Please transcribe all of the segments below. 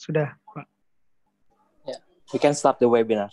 Sudah. We can stop the webinar.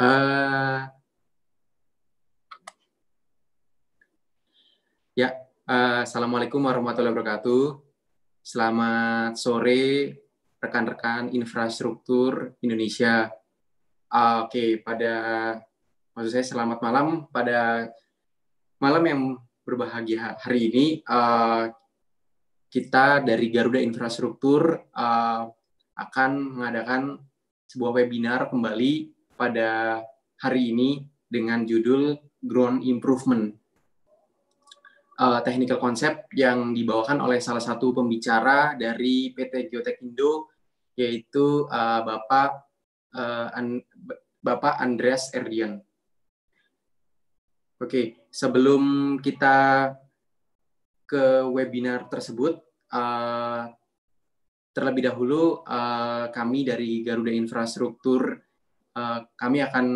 Uh, ya, uh, assalamualaikum warahmatullahi wabarakatuh. Selamat sore rekan-rekan infrastruktur Indonesia. Uh, Oke, okay, pada maksud saya selamat malam pada malam yang berbahagia hari ini. Uh, kita dari Garuda Infrastruktur uh, akan mengadakan sebuah webinar kembali pada hari ini dengan judul Ground Improvement. Uh, technical concept yang dibawakan oleh salah satu pembicara dari PT Geotek Indo yaitu uh, Bapak uh, An Bapak Andreas Erdian. Oke, sebelum kita ke webinar tersebut, uh, terlebih dahulu uh, kami dari Garuda Infrastruktur Eh, kami akan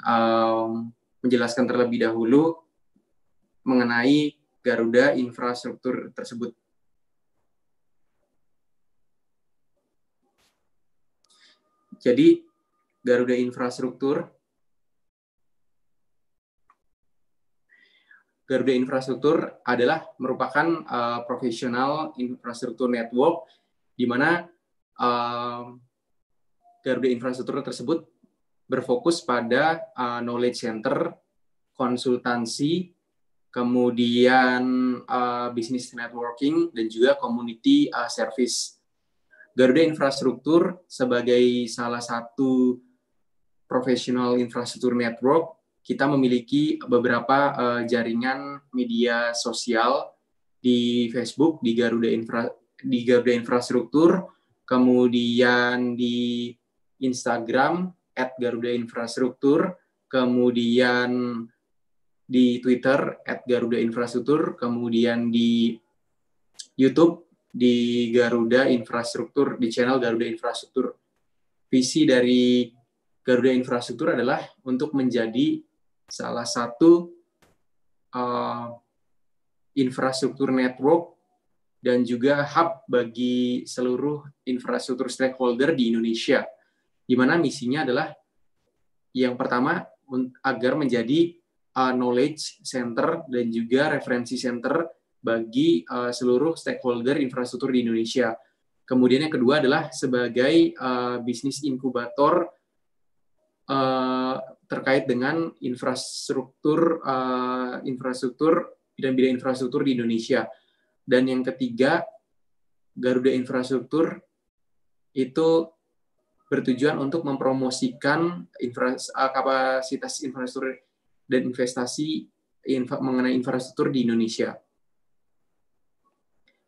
um, menjelaskan terlebih dahulu mengenai Garuda infrastruktur tersebut. Jadi Garuda infrastruktur Garuda infrastruktur adalah merupakan uh, profesional infrastruktur network di mana uh, Garuda infrastruktur tersebut berfokus pada uh, knowledge center, konsultansi, kemudian uh, business networking, dan juga community uh, service. Garuda Infrastruktur sebagai salah satu profesional infrastruktur network, kita memiliki beberapa uh, jaringan media sosial di Facebook di Garuda Infra di Garuda Infrastruktur, kemudian di Instagram at Garuda Infrastruktur, kemudian di Twitter at Garuda Infrastruktur, kemudian di YouTube di Garuda Infrastruktur, di channel Garuda Infrastruktur. Visi dari Garuda Infrastruktur adalah untuk menjadi salah satu uh, infrastruktur network dan juga hub bagi seluruh infrastruktur stakeholder di Indonesia di mana misinya adalah yang pertama agar menjadi uh, knowledge center dan juga referensi center bagi uh, seluruh stakeholder infrastruktur di Indonesia. Kemudian yang kedua adalah sebagai uh, bisnis inkubator uh, terkait dengan infrastruktur uh, infrastruktur bidang-bidang infrastruktur di Indonesia. Dan yang ketiga, Garuda Infrastruktur itu bertujuan untuk mempromosikan uh, kapasitas infrastruktur dan investasi mengenai infrastruktur di Indonesia.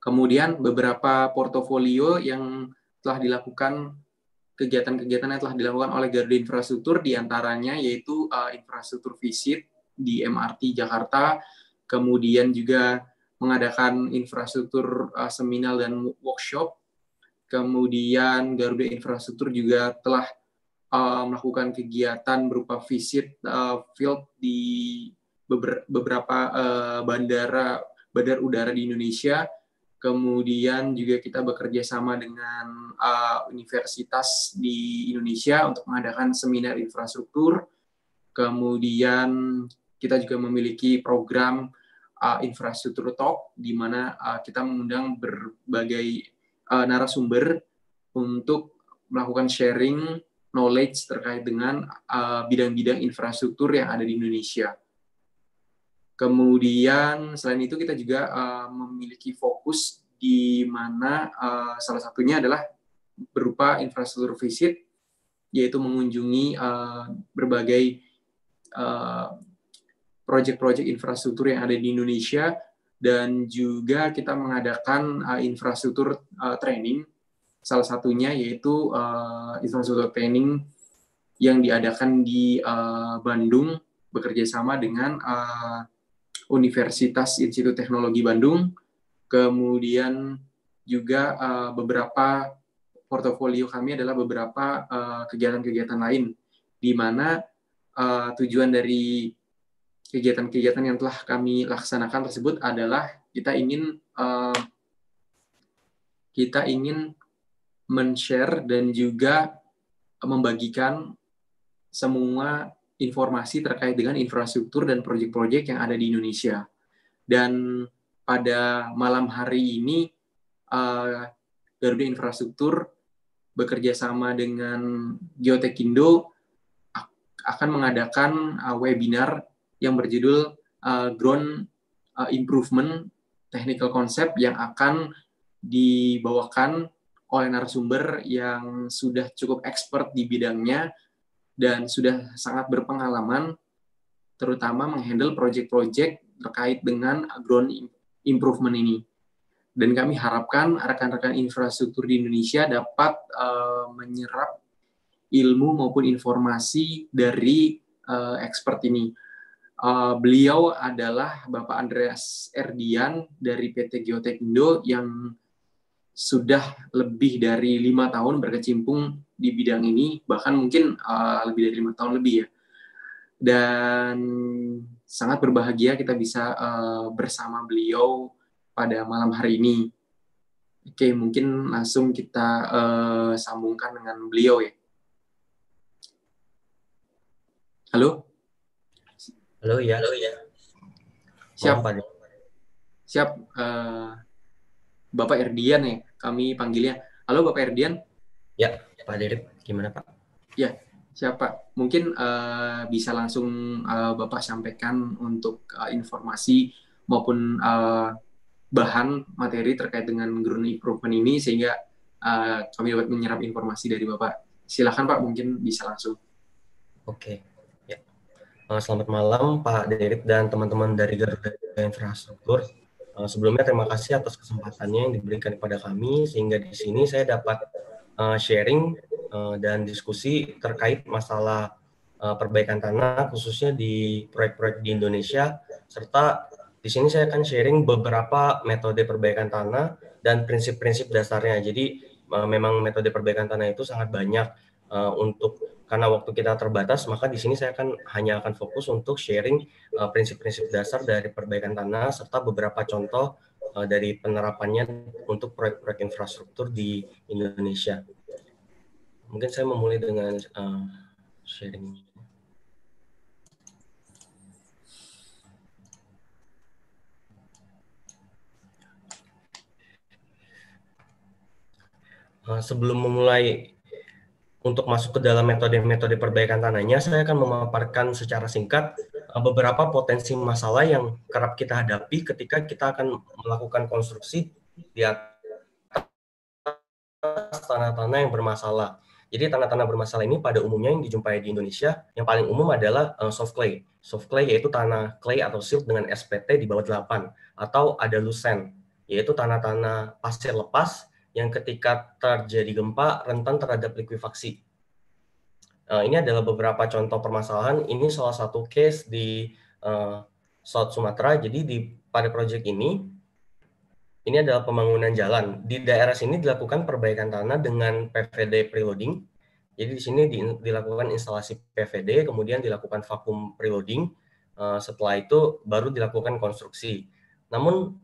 Kemudian beberapa portofolio yang telah dilakukan kegiatan-kegiatan yang telah dilakukan oleh Garuda Infrastruktur di antaranya yaitu uh, infrastruktur visit di MRT Jakarta, kemudian juga mengadakan infrastruktur uh, seminar dan workshop Kemudian Garuda Infrastruktur juga telah uh, melakukan kegiatan berupa visit uh, field di beberapa uh, bandara bandar udara di Indonesia. Kemudian juga kita bekerja sama dengan uh, universitas di Indonesia untuk mengadakan seminar infrastruktur. Kemudian kita juga memiliki program uh, infrastruktur talk di mana uh, kita mengundang berbagai uh, narasumber untuk melakukan sharing knowledge terkait dengan bidang bidang-bidang infrastruktur yang ada di Indonesia. Kemudian selain itu kita juga uh, memiliki fokus di mana uh, salah satunya adalah berupa infrastruktur visit, yaitu mengunjungi uh, berbagai proyek-proyek uh, infrastruktur yang ada di Indonesia dan juga kita mengadakan uh, infrastruktur uh, training. Salah satunya yaitu uh, infrastruktur training yang diadakan di uh, Bandung bekerja sama dengan uh, Universitas Institut Teknologi Bandung. Kemudian juga uh, beberapa portofolio kami adalah beberapa kegiatan-kegiatan uh, lain. Di mana uh, tujuan dari kegiatan-kegiatan yang telah kami laksanakan tersebut adalah kita ingin uh, kita ingin men-share dan juga membagikan semua informasi terkait dengan infrastruktur dan proyek-proyek yang ada di Indonesia. Dan pada malam hari ini, uh, Garuda Infrastruktur bekerja sama dengan Geotekindo akan mengadakan uh, webinar yang berjudul uh, Ground uh, Improvement Technical Concept yang akan dibawakan oleh narasumber yang sudah cukup expert di bidangnya dan sudah sangat berpengalaman terutama menghandle project-project terkait dengan ground improvement ini. Dan kami harapkan rekan-rekan infrastruktur di Indonesia dapat uh, menyerap ilmu maupun informasi dari uh, expert ini. Uh, beliau adalah Bapak Andreas Erdian dari PT Geotek Indo yang sudah lebih dari lima tahun berkecimpung di bidang ini, bahkan mungkin uh, lebih dari lima tahun lebih ya. Dan sangat berbahagia kita bisa uh, bersama beliau pada malam hari ini. Oke, mungkin langsung kita uh, sambungkan dengan beliau ya. Halo? Halo ya. Halo ya. Siap. Siap. Uh, Bapak Erdian ya, kami panggilnya. Halo Bapak Erdian. Ya, Pak Derip, gimana Pak? Ya, siapa? Mungkin uh, bisa langsung uh, Bapak sampaikan untuk uh, informasi maupun uh, bahan materi terkait dengan ground improvement ini sehingga uh, kami dapat menyerap informasi dari Bapak. Silakan Pak, mungkin bisa langsung. Oke. Ya. Selamat malam Pak Derip dan teman-teman dari Garuda Infrastruktur. Eh, sebelumnya terima kasih atas kesempatannya yang diberikan kepada kami sehingga di sini saya dapat uh, sharing dan diskusi terkait masalah perbaikan tanah khususnya di proyek-proyek di Indonesia serta di sini saya akan sharing beberapa metode perbaikan tanah dan prinsip-prinsip dasarnya. Jadi memang metode perbaikan tanah itu sangat banyak untuk karena waktu kita terbatas, maka di sini saya akan hanya akan fokus untuk sharing uh, prinsip-prinsip uh, dasar dari perbaikan tanah serta beberapa contoh uh, dari penerapannya untuk proyek-proyek infrastruktur di Indonesia. Mungkin saya memulai dengan uh, sharing. Sebelum memulai untuk masuk ke dalam metode-metode perbaikan tanahnya, saya akan memaparkan secara singkat eh, beberapa potensi masalah yang kerap kita hadapi ketika kita akan melakukan konstruksi di atas tanah-tanah yang bermasalah. Jadi tanah-tanah bermasalah ini pada umumnya yang dijumpai di Indonesia yang paling umum adalah uh, soft clay. Soft clay yaitu tanah clay atau silt dengan SPT di bawah 8 atau ada lucent yaitu tanah-tanah pasir lepas yang ketika terjadi gempa rentan terhadap likuifaksi. Uh, ini adalah beberapa contoh permasalahan. Ini salah satu case di uh, South Sumatera. Jadi di pada proyek ini, ini adalah pembangunan jalan. Di daerah sini dilakukan perbaikan tanah dengan PVD preloading. Jadi di sini di, dilakukan instalasi PVD, kemudian dilakukan vakum preloading. Uh, setelah itu baru dilakukan konstruksi. Namun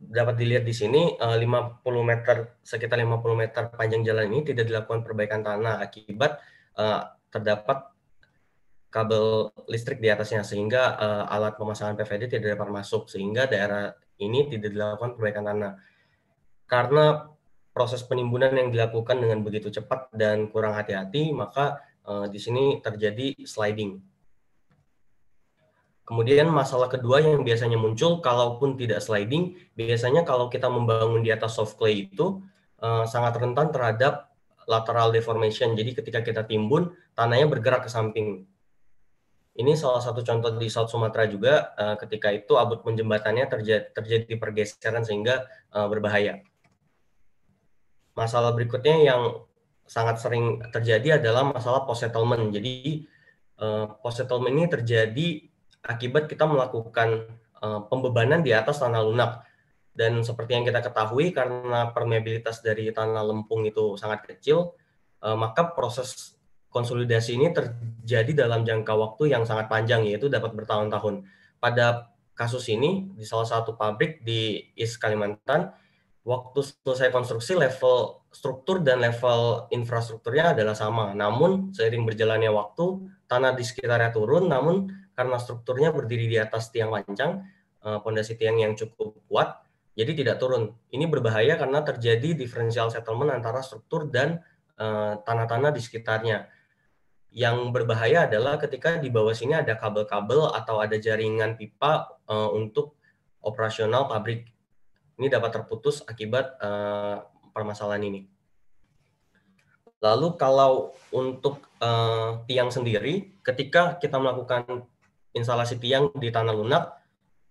dapat dilihat di sini 50 eh, meter sekitar 50 meter panjang jalan ini tidak dilakukan perbaikan tanah akibat uh, terdapat kabel listrik di atasnya sehingga uh, alat pemasangan PVD tidak dapat masuk sehingga daerah ini tidak dilakukan perbaikan tanah. Karena proses penimbunan yang dilakukan dengan begitu cepat dan kurang hati-hati maka di sini terjadi sliding Kemudian masalah kedua yang biasanya muncul, kalaupun tidak sliding, biasanya kalau kita membangun di atas soft clay itu uh, sangat rentan terhadap lateral deformation. Jadi ketika kita timbun, tanahnya bergerak ke samping. Ini salah satu contoh di South Sumatera juga, uh, ketika itu abut penjembatannya terjadi, terjadi pergeseran sehingga uh, berbahaya. Masalah berikutnya yang sangat sering terjadi adalah masalah post settlement. Jadi uh, post settlement ini terjadi akibat kita melakukan uh, pembebanan di atas tanah lunak. Dan seperti yang kita ketahui karena permeabilitas dari tanah lempung itu sangat kecil, uh, maka proses konsolidasi ini terjadi dalam jangka waktu yang sangat panjang yaitu dapat bertahun-tahun. Pada kasus ini di salah satu pabrik di East Kalimantan waktu selesai konstruksi level struktur dan level infrastrukturnya adalah sama. Namun seiring berjalannya waktu, tanah di sekitarnya turun, namun karena strukturnya berdiri di atas tiang lancang, pondasi tiang yang cukup kuat, jadi tidak turun. Ini berbahaya karena terjadi differential settlement antara struktur dan tanah-tanah di sekitarnya. Yang berbahaya adalah ketika di bawah sini ada kabel-kabel atau ada jaringan pipa untuk operasional pabrik ini dapat terputus akibat permasalahan ini. Lalu kalau untuk uh, tiang sendiri, ketika kita melakukan instalasi tiang di tanah lunak,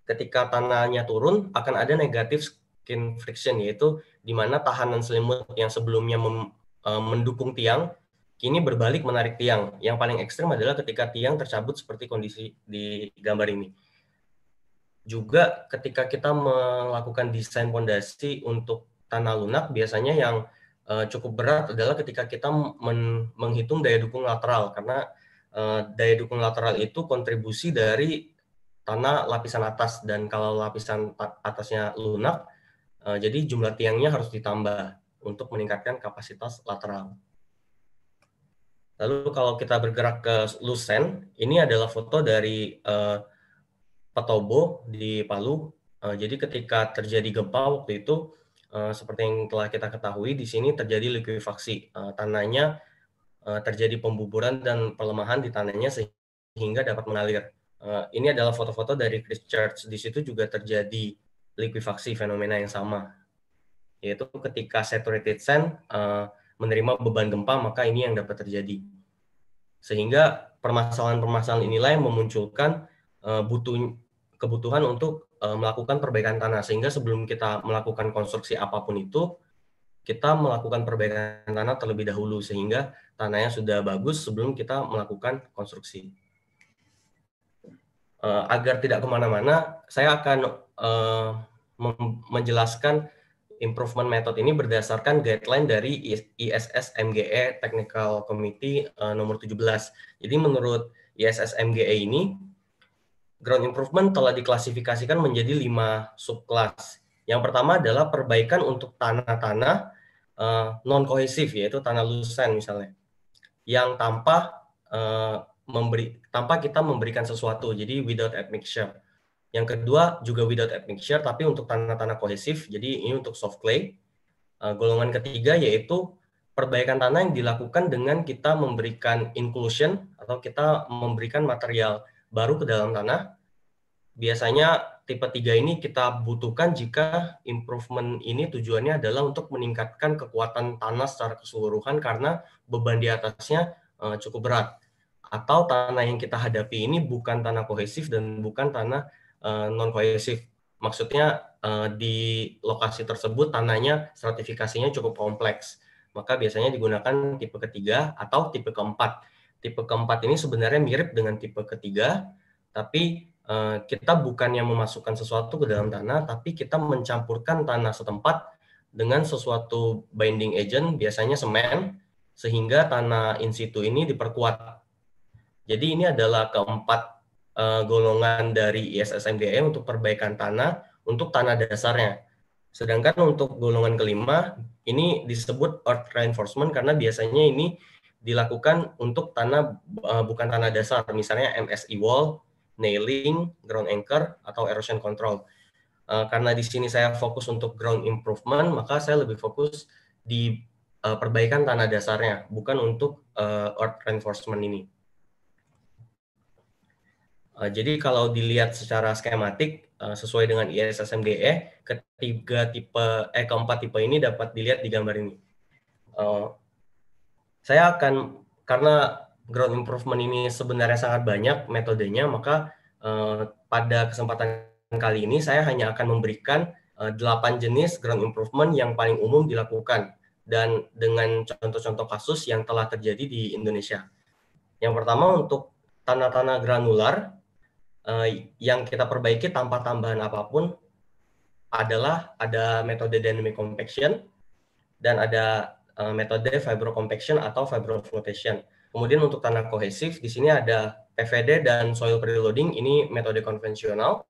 ketika tanahnya turun akan ada negatif skin friction yaitu di mana tahanan selimut yang sebelumnya mem, uh, mendukung tiang kini berbalik menarik tiang. Yang paling ekstrim adalah ketika tiang tercabut seperti kondisi di gambar ini juga ketika kita melakukan desain pondasi untuk tanah lunak biasanya yang uh, cukup berat adalah ketika kita men menghitung daya dukung lateral karena daya dukung lateral itu kontribusi dari tanah lapisan atas dan kalau lapisan atasnya lunak uh, jadi jumlah tiangnya harus ditambah untuk meningkatkan kapasitas lateral. Lalu kalau kita bergerak ke lusen, ini adalah foto dari uh, Patobo di Palu. Uh, jadi ketika terjadi gempa waktu itu, uh, seperti yang telah kita ketahui, di sini terjadi likuifaksi. Uh, tanahnya terjadi pembuburan dan pelemahan di tanahnya sehingga dapat mengalir. Uh, ini adalah foto-foto dari Christchurch. Di situ juga terjadi likuifaksi fenomena yang sama, yaitu ketika saturated sand uh, menerima beban gempa, maka ini yang dapat terjadi. Sehingga permasalahan-permasalahan inilah yang memunculkan uh, butuh kebutuhan untuk melakukan perbaikan tanah sehingga sebelum kita melakukan konstruksi apa pun itu kita melakukan perbaikan tanah terlebih dahulu sehingga tanahnya sudah bagus sebelum kita melakukan konstruksi. Uh, agar tidak ke mana-mana, saya akan uh, menjelaskan improvement method ini berdasarkan guideline dari ISS MGE Technical Committee uh, nomor 17. Jadi menurut ISS MGE ini ground improvement telah diklasifikasikan menjadi lima subkelas. Yang pertama adalah perbaikan untuk tanah-tanah uh, eh, non kohesif yaitu tanah lusen misalnya, yang tanpa uh, memberi tanpa kita memberikan sesuatu, jadi without admixture. Yang kedua juga without admixture, tapi untuk tanah-tanah kohesif, jadi ini untuk soft clay. Uh, golongan ketiga yaitu perbaikan tanah yang dilakukan dengan kita memberikan inclusion atau kita memberikan material baru ke dalam tanah. Biasanya tipe 3 ini kita butuhkan jika improvement ini tujuannya adalah untuk meningkatkan kekuatan tanah secara keseluruhan karena beban di atasnya uh, cukup berat. Atau tanah yang kita hadapi ini bukan tanah kohesif dan bukan tanah uh, non kohesif. Maksudnya uh, di lokasi tersebut tanahnya stratifikasinya cukup kompleks. Maka biasanya digunakan tipe ketiga atau tipe keempat tipe keempat ini sebenarnya mirip dengan tipe ketiga, tapi uh, kita bukannya memasukkan sesuatu ke dalam tanah, tapi kita mencampurkan tanah setempat dengan sesuatu binding agent, biasanya semen, sehingga tanah in situ ini diperkuat. Jadi ini adalah keempat uh, golongan dari ISSMDE untuk perbaikan tanah untuk tanah dasarnya. Sedangkan untuk golongan kelima, ini disebut earth reinforcement karena biasanya ini dilakukan untuk tanah uh, bukan tanah dasar, misalnya MSE wall, nailing, ground anchor, atau erosion control. Uh, karena di sini saya fokus untuk ground improvement, maka saya lebih fokus di uh, perbaikan tanah dasarnya, bukan untuk uh, earth reinforcement ini. Uh, jadi kalau dilihat secara skematik, uh, sesuai dengan ISSMDE, ketiga tipe, eh keempat tipe ini dapat dilihat di gambar ini. Uh, saya akan karena ground improvement ini sebenarnya sangat banyak metodenya, maka uh, pada kesempatan kali ini saya hanya akan memberikan uh, jenis ground improvement yang paling umum dilakukan dan dengan contoh-contoh kasus yang telah terjadi di Indonesia. Yang pertama untuk tanah-tanah granular uh, yang kita perbaiki tanpa tambahan apa pun adalah ada metode dynamic compaction dan ada uh, metode fibrocompaction atau fibroflotation. Kemudian untuk tanah kohesif, di sini ada PVD dan soil preloading, ini metode konvensional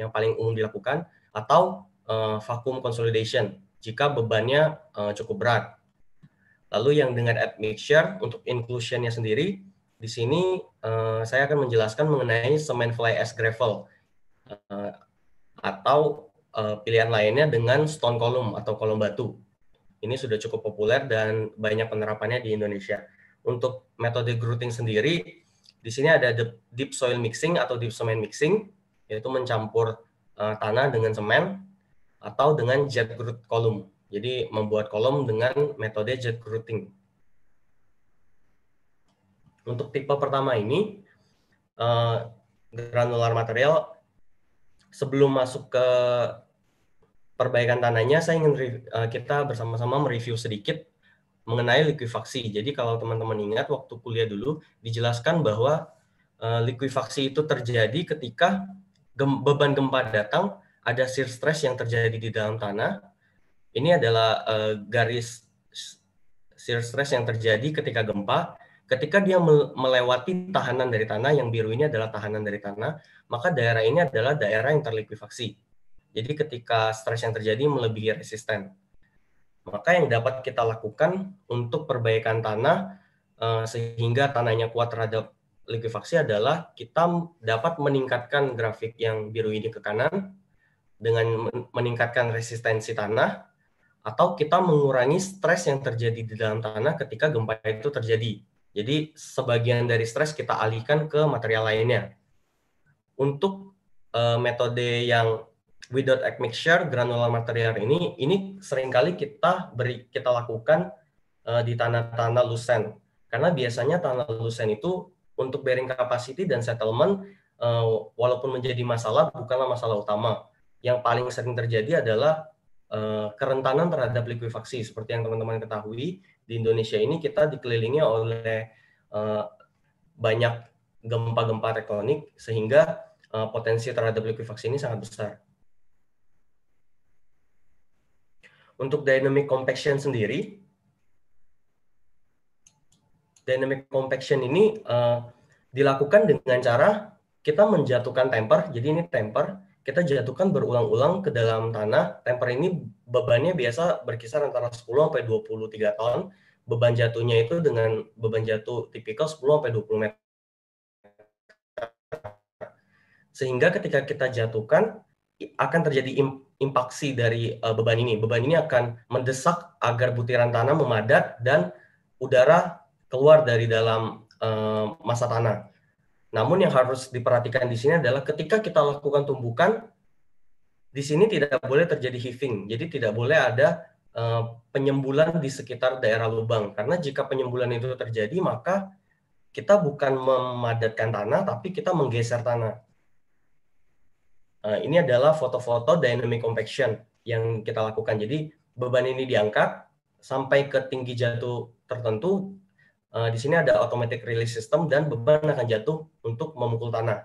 yang paling umum dilakukan, atau uh, vacuum consolidation jika bebannya uh, cukup berat. Lalu yang dengan admixture untuk inclusionnya sendiri, di sini uh, saya akan menjelaskan mengenai semen fly ash gravel uh, atau uh, pilihan lainnya dengan stone column atau kolom batu. Ini sudah cukup populer dan banyak penerapannya di Indonesia. Untuk metode grouting sendiri, di sini ada deep soil mixing atau deep cement mixing, yaitu mencampur uh, tanah dengan semen atau dengan jet grout column. Jadi membuat kolom dengan metode jet grouting. Untuk tipe pertama ini, uh, granular material, sebelum masuk ke perbaikan tanahnya, saya ingin uh, kita bersama-sama mereview sedikit mengenai likuifaksi. Jadi kalau teman-teman ingat waktu kuliah dulu dijelaskan bahwa uh, likuifaksi itu terjadi ketika gem beban gempa datang, ada shear stress yang terjadi di dalam tanah, ini adalah uh, garis shear stress yang terjadi ketika gempa. Ketika dia melewati tahanan dari tanah, yang biru ini adalah tahanan dari tanah, maka daerah ini adalah daerah yang terlikuifaksi. Jadi ketika stres yang terjadi melebihi resisten. Maka yang dapat kita lakukan untuk perbaikan tanah uh, sehingga tanahnya kuat terhadap likuifaksi adalah kita dapat meningkatkan grafik yang biru ini ke kanan dengan meningkatkan resistensi tanah atau kita mengurangi stres yang terjadi di dalam tanah ketika gempa itu terjadi. Jadi sebagian dari stres kita alihkan ke material lainnya. Untuk uh, metode yang without admixture granular material ini, ini sering kali kita beri kita lakukan uh, di tanah-tanah lusen. Karena biasanya tanah lusen itu untuk bearing capacity dan settlement uh, walaupun menjadi masalah bukanlah masalah utama. Yang paling sering terjadi adalah Eh, kerentanan terhadap likuifaksi seperti yang teman-teman ketahui di Indonesia ini kita dikelilingi oleh uh, banyak gempa-gempa tektonik sehingga uh, potensi terhadap likuifaksi ini sangat besar. Untuk dynamic compaction sendiri, dynamic compaction ini uh, dilakukan dengan cara kita menjatuhkan temper. Jadi ini temper kita jatuhkan berulang-ulang ke dalam tanah. Temper ini bebannya biasa berkisar antara 10 sampai 23 ton. Beban jatuhnya itu dengan beban jatuh tipikal 10 sampai 20 meter. Sehingga ketika kita jatuhkan akan terjadi impaksi dari uh, beban ini. Beban ini akan mendesak agar butiran tanah memadat dan udara keluar dari dalam uh, masa tanah. Namun yang harus diperhatikan di sini adalah ketika kita lakukan tumbukan, di sini tidak boleh terjadi heaving. Jadi tidak boleh ada uh, penyembulan di sekitar daerah lubang. Karena jika penyembulan itu terjadi, maka kita bukan memadatkan tanah, tapi kita menggeser tanah. Uh, ini adalah foto-foto dynamic compaction yang kita lakukan. Jadi beban ini diangkat sampai ke tinggi jatuh tertentu Uh, di sini ada automatic release system dan beban akan jatuh untuk memukul tanah.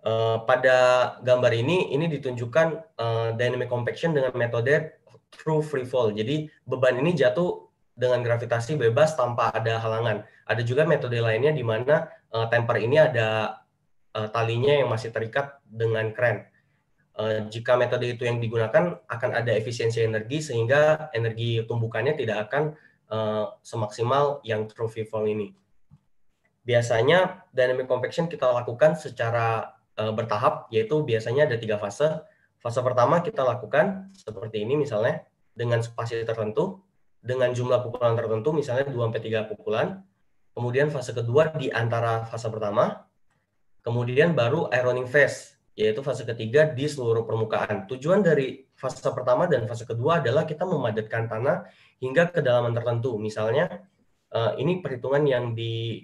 Uh, pada gambar ini, ini ditunjukkan uh, dynamic compaction dengan metode true free fall. Jadi beban ini jatuh dengan gravitasi bebas tanpa ada halangan. Ada juga metode lainnya di mana uh, temper ini ada uh, talinya yang masih terikat dengan kren. Uh, jika metode itu yang digunakan, akan ada efisiensi energi sehingga energi tumbukannya tidak akan uh, semaksimal yang true freefall ini. Biasanya dynamic compaction kita lakukan secara uh, bertahap, yaitu biasanya ada tiga fase. Fase pertama kita lakukan seperti ini misalnya, dengan spasi tertentu, dengan jumlah pukulan tertentu, misalnya 2-3 pukulan. Kemudian fase kedua di antara fase pertama, kemudian baru ironing phase, yaitu fase ketiga di seluruh permukaan. Tujuan dari fase pertama dan fase kedua adalah kita memadatkan tanah hingga kedalaman tertentu. Misalnya uh, ini perhitungan yang di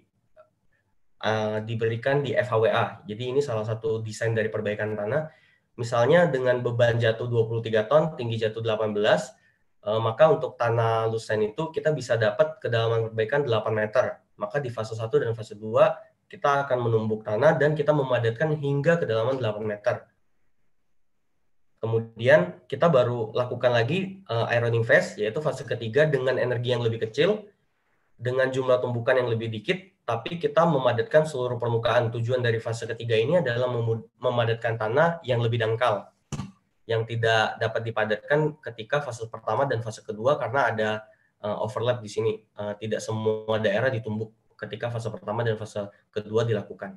uh, diberikan di FHWA. Jadi ini salah satu desain dari perbaikan tanah. Misalnya dengan beban jatuh 23 ton, tinggi jatuh 18, uh, eh, maka untuk tanah lusen itu kita bisa dapat kedalaman perbaikan 8 meter. Maka di fase 1 dan fase 2 kita akan menumbuk tanah dan kita memadatkan hingga kedalaman 8 meter. Kemudian kita baru lakukan lagi uh, ironing phase, yaitu fase ketiga dengan energi yang lebih kecil, dengan jumlah tumbukan yang lebih dikit, tapi kita memadatkan seluruh permukaan. Tujuan dari fase ketiga ini adalah memadatkan tanah yang lebih dangkal. yang tidak dapat dipadatkan ketika fase pertama dan fase kedua karena ada uh, overlap di sini. Uh, tidak semua daerah ditumbuk ketika fase pertama dan fase kedua dilakukan.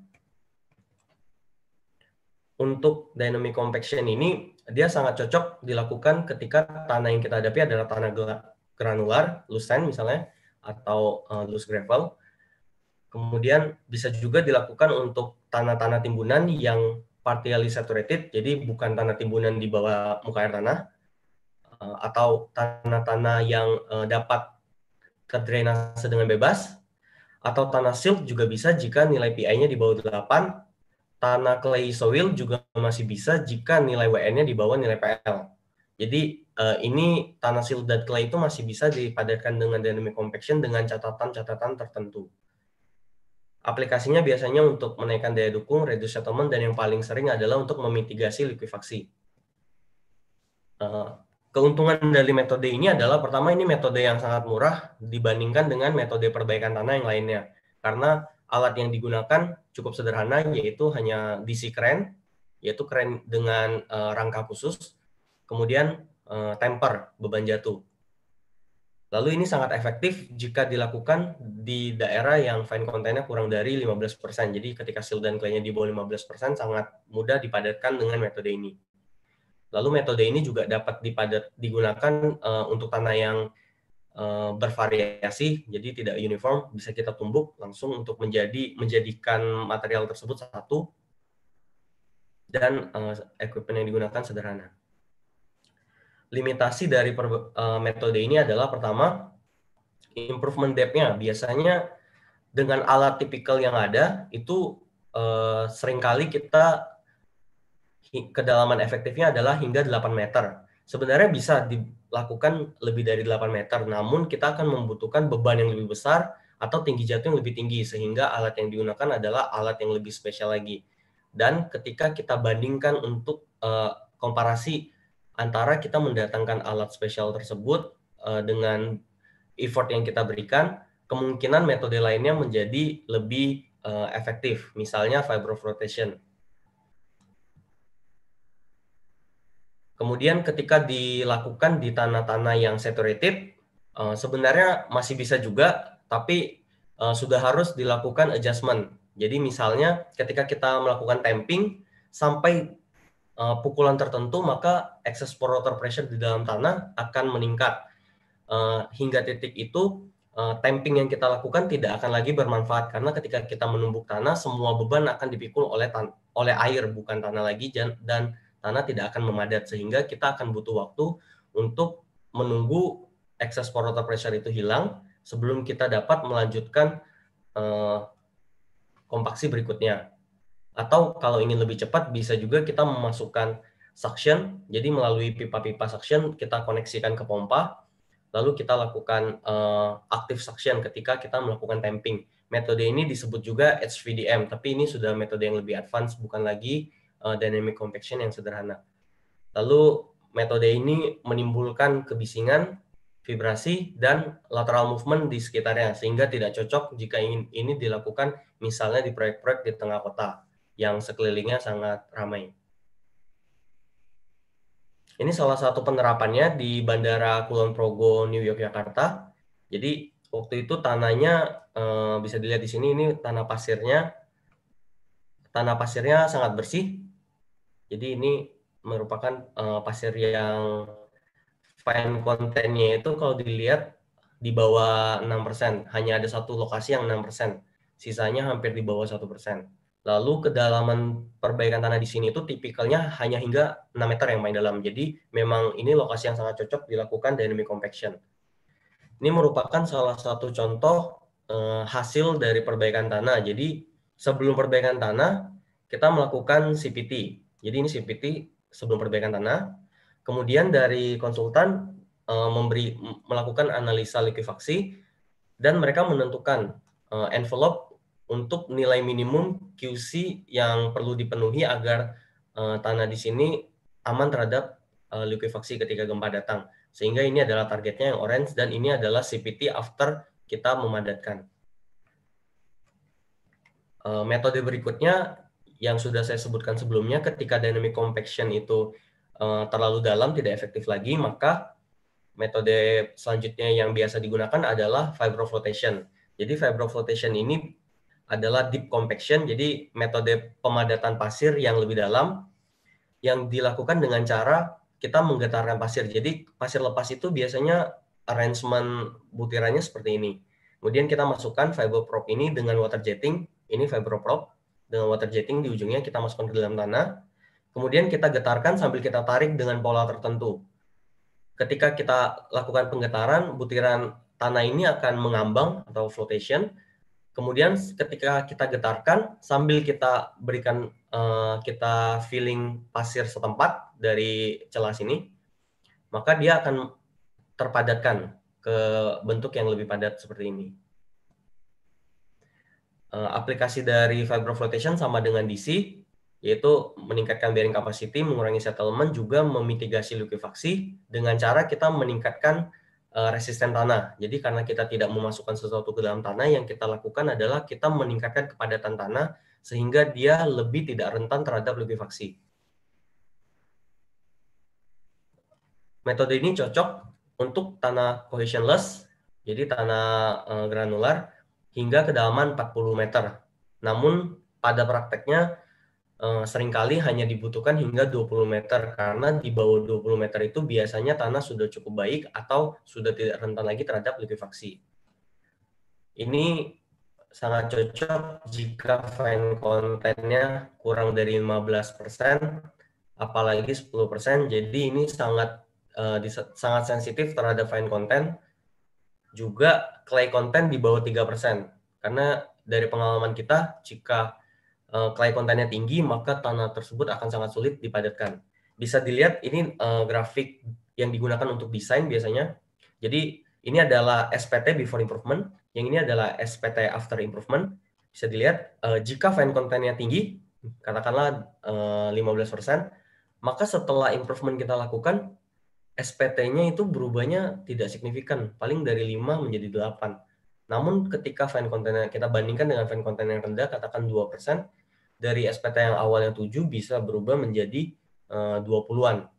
Untuk dynamic compaction ini, dia sangat cocok dilakukan ketika tanah yang kita hadapi adalah tanah granular, loose sand misalnya, atau uh, loose gravel. Kemudian bisa juga dilakukan untuk tanah-tanah timbunan yang partially saturated, jadi bukan tanah timbunan di bawah muka air tanah, uh, atau tanah-tanah yang uh, dapat terdrainase dengan bebas, atau tanah silt juga bisa jika nilai PI-nya di bawah 8, tanah clay soil juga masih bisa jika nilai WN-nya di bawah nilai PL. Jadi uh, ini tanah silt dan clay itu masih bisa dipadatkan dengan dynamic compaction dengan catatan-catatan tertentu. Aplikasinya biasanya untuk menaikkan daya dukung, reduce settlement, dan yang paling sering adalah untuk memitigasi likuifaksi. Uh, keuntungan dari metode ini adalah pertama ini metode yang sangat murah dibandingkan dengan metode perbaikan tanah yang lainnya. Karena alat yang digunakan cukup sederhana yaitu hanya DC crane, yaitu crane dengan uh, rangka khusus, kemudian uh, temper beban jatuh. Lalu ini sangat efektif jika dilakukan di daerah yang fine content kurang dari 15%. Jadi ketika silt dan clay-nya di bawah 15% sangat mudah dipadatkan dengan metode ini. Lalu metode ini juga dapat dipadat digunakan uh, untuk tanah yang uh, bervariasi, jadi tidak uniform, bisa kita tumbuk langsung untuk menjadi menjadikan material tersebut satu dan uh, equipment yang digunakan sederhana. Limitasi dari per, uh, metode ini adalah pertama improvement depth-nya. Biasanya dengan alat tipikal yang ada itu uh, sering kali kita kedalaman efektifnya adalah hingga 8 meter. Sebenarnya bisa dilakukan lebih dari 8 meter, namun kita akan membutuhkan beban yang lebih besar atau tinggi jatuh yang lebih tinggi sehingga alat yang digunakan adalah alat yang lebih spesial lagi. Dan ketika kita bandingkan untuk uh, komparasi antara kita mendatangkan alat spesial tersebut uh, dengan effort yang kita berikan, kemungkinan metode lainnya menjadi lebih uh, efektif, misalnya fiber flotation. Kemudian ketika dilakukan di tanah-tanah yang saturated, uh, sebenarnya masih bisa juga, tapi uh, sudah harus dilakukan adjustment. Jadi misalnya ketika kita melakukan tamping, sampai uh, pukulan tertentu, maka excess porotor pressure di dalam tanah akan meningkat. Hingga titik itu, tamping yang kita lakukan tidak akan lagi bermanfaat karena ketika kita menumbuk tanah, semua beban akan dipikul oleh tan oleh air bukan tanah lagi dan, dan tanah tidak akan memadat sehingga kita akan butuh waktu untuk menunggu excess porotor pressure itu hilang sebelum kita dapat melanjutkan uh, kompaksi berikutnya. Atau kalau ingin lebih cepat bisa juga kita memasukkan suction. Jadi melalui pipa-pipa suction kita koneksikan ke pompa. Lalu kita lakukan uh, active suction ketika kita melakukan tamping. Metode ini disebut juga HVDM, tapi ini sudah metode yang lebih advance, bukan lagi uh, dynamic compaction yang sederhana. Lalu metode ini menimbulkan kebisingan, vibrasi, dan lateral movement di sekitarnya, sehingga tidak cocok jika ingin ini dilakukan misalnya di proyek-proyek di tengah kota yang sekelilingnya sangat ramai. Ini salah satu penerapannya di Bandara Kulon Progo, New Yogyakarta. Jadi waktu itu tanahnya eh, bisa dilihat di sini ini tanah pasirnya tanah pasirnya sangat bersih. Jadi ini merupakan eh, pasir yang fine content-nya itu kalau dilihat di bawah 6%. Hanya ada satu lokasi yang 6%. Sisanya hampir di bawah 1%. Lalu kedalaman perbaikan tanah di sini itu tipikalnya hanya hingga 6 meter yang main dalam. Jadi memang ini lokasi yang sangat cocok dilakukan dynamic compaction. Ini merupakan salah satu contoh eh, hasil dari perbaikan tanah. Jadi sebelum perbaikan tanah kita melakukan CPT. Jadi ini CPT sebelum perbaikan tanah. Kemudian dari konsultan eh, memberi melakukan analisa likuifaksi dan mereka menentukan eh, envelope untuk nilai minimum QC yang perlu dipenuhi agar uh, tanah di sini aman terhadap uh, likuifaksi ketika gempa datang. Sehingga ini adalah targetnya yang orange dan ini adalah CPT after kita memadatkan. Uh, metode berikutnya yang sudah saya sebutkan sebelumnya ketika dynamic compaction itu uh, terlalu dalam, tidak efektif lagi, maka metode selanjutnya yang biasa digunakan adalah flotation. Jadi flotation ini adalah deep compaction, jadi metode pemadatan pasir yang lebih dalam yang dilakukan dengan cara kita menggetarkan pasir. Jadi pasir lepas itu biasanya arrangement butirannya seperti ini. Kemudian kita masukkan fiber prop ini dengan water jetting. Ini fiber prop dengan water jetting di ujungnya kita masukkan ke dalam tanah. Kemudian kita getarkan sambil kita tarik dengan pola tertentu. Ketika kita lakukan penggetaran, butiran tanah ini akan mengambang atau flotation. Kemudian ketika kita getarkan sambil kita berikan uh, kita feeling pasir setempat dari celah sini, maka dia akan terpadatkan ke bentuk yang lebih padat seperti ini. Uh, aplikasi dari fiber flotation sama dengan DC, yaitu meningkatkan bearing capacity, mengurangi settlement, juga memitigasi likuifaksi dengan cara kita meningkatkan uh, resisten tanah. Jadi karena kita tidak memasukkan sesuatu ke dalam tanah, yang kita lakukan adalah kita meningkatkan kepadatan tanah sehingga dia lebih tidak rentan terhadap likuifaksi. Metode ini cocok untuk tanah cohesionless, jadi tanah uh, granular, hingga kedalaman 40 meter. Namun pada prakteknya uh, sering kali hanya dibutuhkan hingga 20 meter, karena di bawah 20 meter itu biasanya tanah sudah cukup baik atau sudah tidak rentan lagi terhadap likuifaksi. Ini sangat cocok jika fine kontennya kurang dari 15%, apalagi 10%. Jadi ini sangat uh, sangat sensitif terhadap fine content, juga clay content di bawah 3%. Karena dari pengalaman kita, jika uh, clay content-nya tinggi, maka tanah tersebut akan sangat sulit dipadatkan. Bisa dilihat ini uh, grafik yang digunakan untuk desain biasanya. Jadi ini adalah SPT before improvement, yang ini adalah SPT after improvement. Bisa dilihat uh, jika fine content-nya tinggi, katakanlah uh, 15%, maka setelah improvement kita lakukan, SPT-nya itu berubahnya tidak signifikan, paling dari 5 menjadi 8. Namun ketika fan content kita bandingkan dengan fan content yang rendah, katakan 2%, dari SPT yang awalnya 7 bisa berubah menjadi uh, 20-an.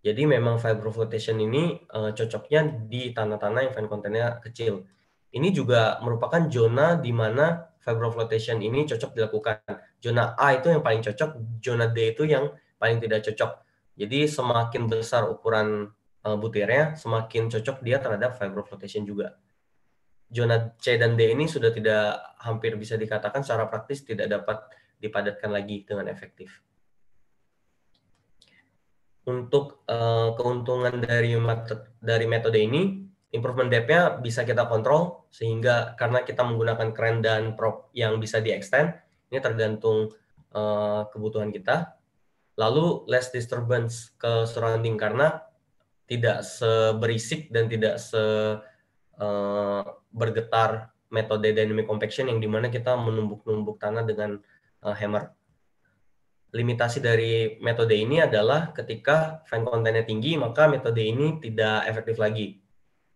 Jadi memang fiber flotation ini uh, cocoknya di tanah-tanah yang fan content-nya kecil. Ini juga merupakan zona di mana fiber flotation ini cocok dilakukan. Zona A itu yang paling cocok, zona D itu yang paling tidak cocok jadi semakin besar ukuran uh, butirnya, semakin cocok dia terhadap fiber flotation juga. Zona C dan D ini sudah tidak hampir bisa dikatakan secara praktis tidak dapat dipadatkan lagi dengan efektif. Untuk uh, keuntungan dari dari metode ini, improvement depth-nya bisa kita kontrol sehingga karena kita menggunakan kren dan prop yang bisa di-extend, ini tergantung uh, kebutuhan kita lalu less disturbance ke surrounding karena tidak seberisik dan tidak se uh, bergetar metode dynamic compaction yang di mana kita menumbuk-numbuk tanah dengan uh, hammer. Limitasi dari metode ini adalah ketika fan content tinggi maka metode ini tidak efektif lagi.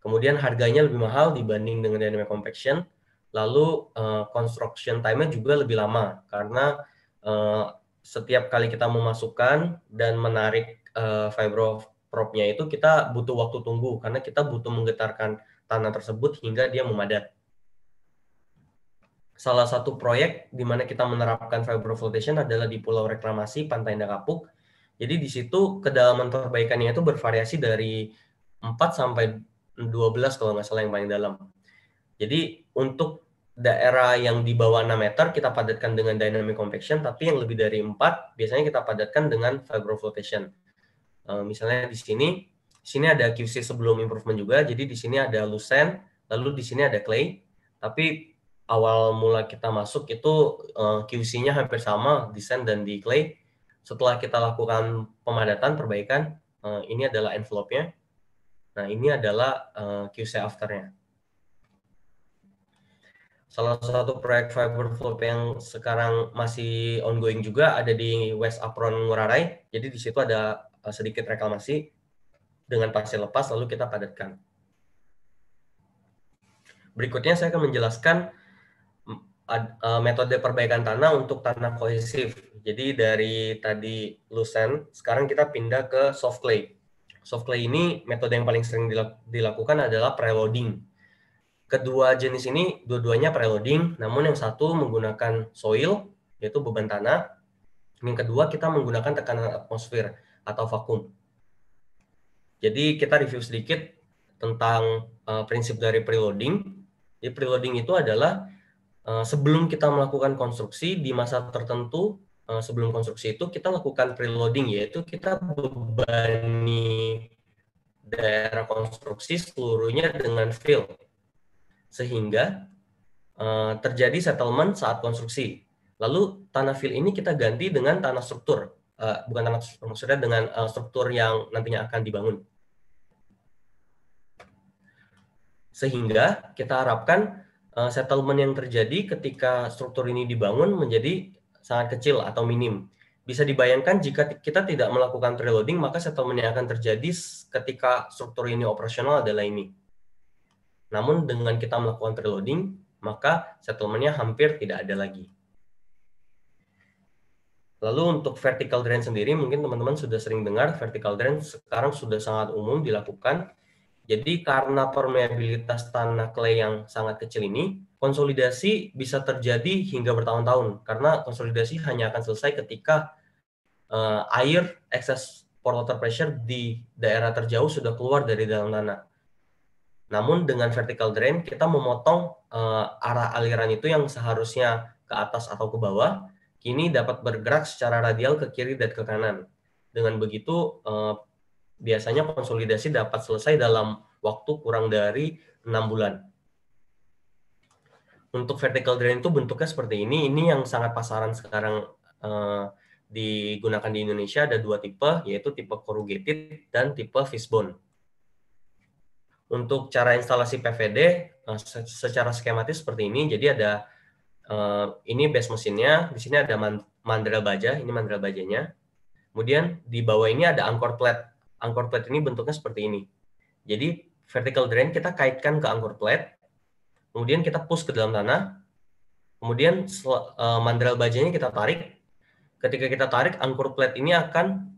Kemudian harganya lebih mahal dibanding dengan dynamic compaction. Lalu uh, construction time-nya juga lebih lama karena setiap kali kita memasukkan dan menarik uh, fibro propnya itu kita butuh waktu tunggu karena kita butuh menggetarkan tanah tersebut hingga dia memadat. Salah satu proyek di mana kita menerapkan fibro flotation adalah di Pulau Reklamasi Pantai Indakapuk. Jadi di situ kedalaman perbaikannya itu bervariasi dari 4 sampai 12 kalau nggak salah yang paling dalam. Jadi untuk daerah yang di bawah 6 meter kita padatkan dengan dynamic compaction, tapi yang lebih dari 4 biasanya kita padatkan dengan flotation. Uh, misalnya di sini, sini ada QC sebelum improvement juga, jadi di sini ada lucerne, lalu di sini ada clay, tapi awal mula kita masuk itu uh, eh, QC-nya hampir sama di sand dan di clay. Setelah kita lakukan pemadatan, perbaikan, uh, ini adalah envelope-nya. Nah, ini adalah uh, QC after-nya. Salah satu proyek fiber flow yang sekarang masih ongoing juga ada di West Apron Ngurah. Jadi di situ ada eh, sedikit reklamasi dengan pasir lepas lalu kita padatkan. Berikutnya saya akan menjelaskan uh, metode perbaikan tanah untuk tanah kohesif. Jadi dari tadi lucent, sekarang kita pindah ke soft clay. Soft clay ini metode yang paling sering dilakukan adalah preloading. Kedua jenis ini dua-duanya preloading, namun yang satu menggunakan soil, yaitu beban tanah. Yang kedua kita menggunakan tekanan atmosfer atau vakum. Jadi kita review sedikit tentang uh, prinsip dari preloading. Jadi preloading itu adalah uh, sebelum kita melakukan konstruksi di masa tertentu uh, sebelum konstruksi itu kita lakukan preloading yaitu kita bebani daerah konstruksi seluruhnya dengan fill sehingga uh, terjadi settlement saat konstruksi. Lalu tanah fill ini kita ganti dengan tanah struktur, uh, bukan tanah struktur maksudnya dengan uh, struktur yang nantinya akan dibangun. Sehingga kita harapkan uh, settlement yang terjadi ketika struktur ini dibangun menjadi sangat kecil atau minim. Bisa dibayangkan jika kita tidak melakukan preloading, maka settlement yang akan terjadi ketika struktur ini operasional adalah ini. Namun dengan kita melakukan preloading, maka settlement-nya hampir tidak ada lagi. Lalu untuk vertical drain sendiri, mungkin teman-teman sudah sering dengar, vertical drain sekarang sudah sangat umum dilakukan jadi karena permeabilitas tanah clay yang sangat kecil ini, konsolidasi bisa terjadi hingga bertahun-tahun karena konsolidasi hanya akan selesai ketika uh, air excess port water pressure di daerah terjauh sudah keluar dari dalam tanah. Namun dengan vertical drain kita memotong uh, arah aliran itu yang seharusnya ke atas atau ke bawah, kini dapat bergerak secara radial ke kiri dan ke kanan. Dengan begitu uh, biasanya konsolidasi dapat selesai dalam waktu kurang dari enam bulan. Untuk vertical drain itu bentuknya seperti ini. Ini yang sangat pasaran sekarang uh, digunakan di Indonesia ada dua tipe, yaitu tipe corrugated dan tipe fishbone. Untuk cara instalasi PVD eh, secara skematis seperti ini. Jadi ada uh, ini base mesinnya, di sini ada mandrel baja, ini mandrel bajanya. Kemudian di bawah ini ada angkor plate angkor plate ini bentuknya seperti ini. Jadi vertical drain kita kaitkan ke angkor plate, kemudian kita push ke dalam tanah, kemudian uh, mandrel bajanya kita tarik. Ketika kita tarik, angkor plate ini akan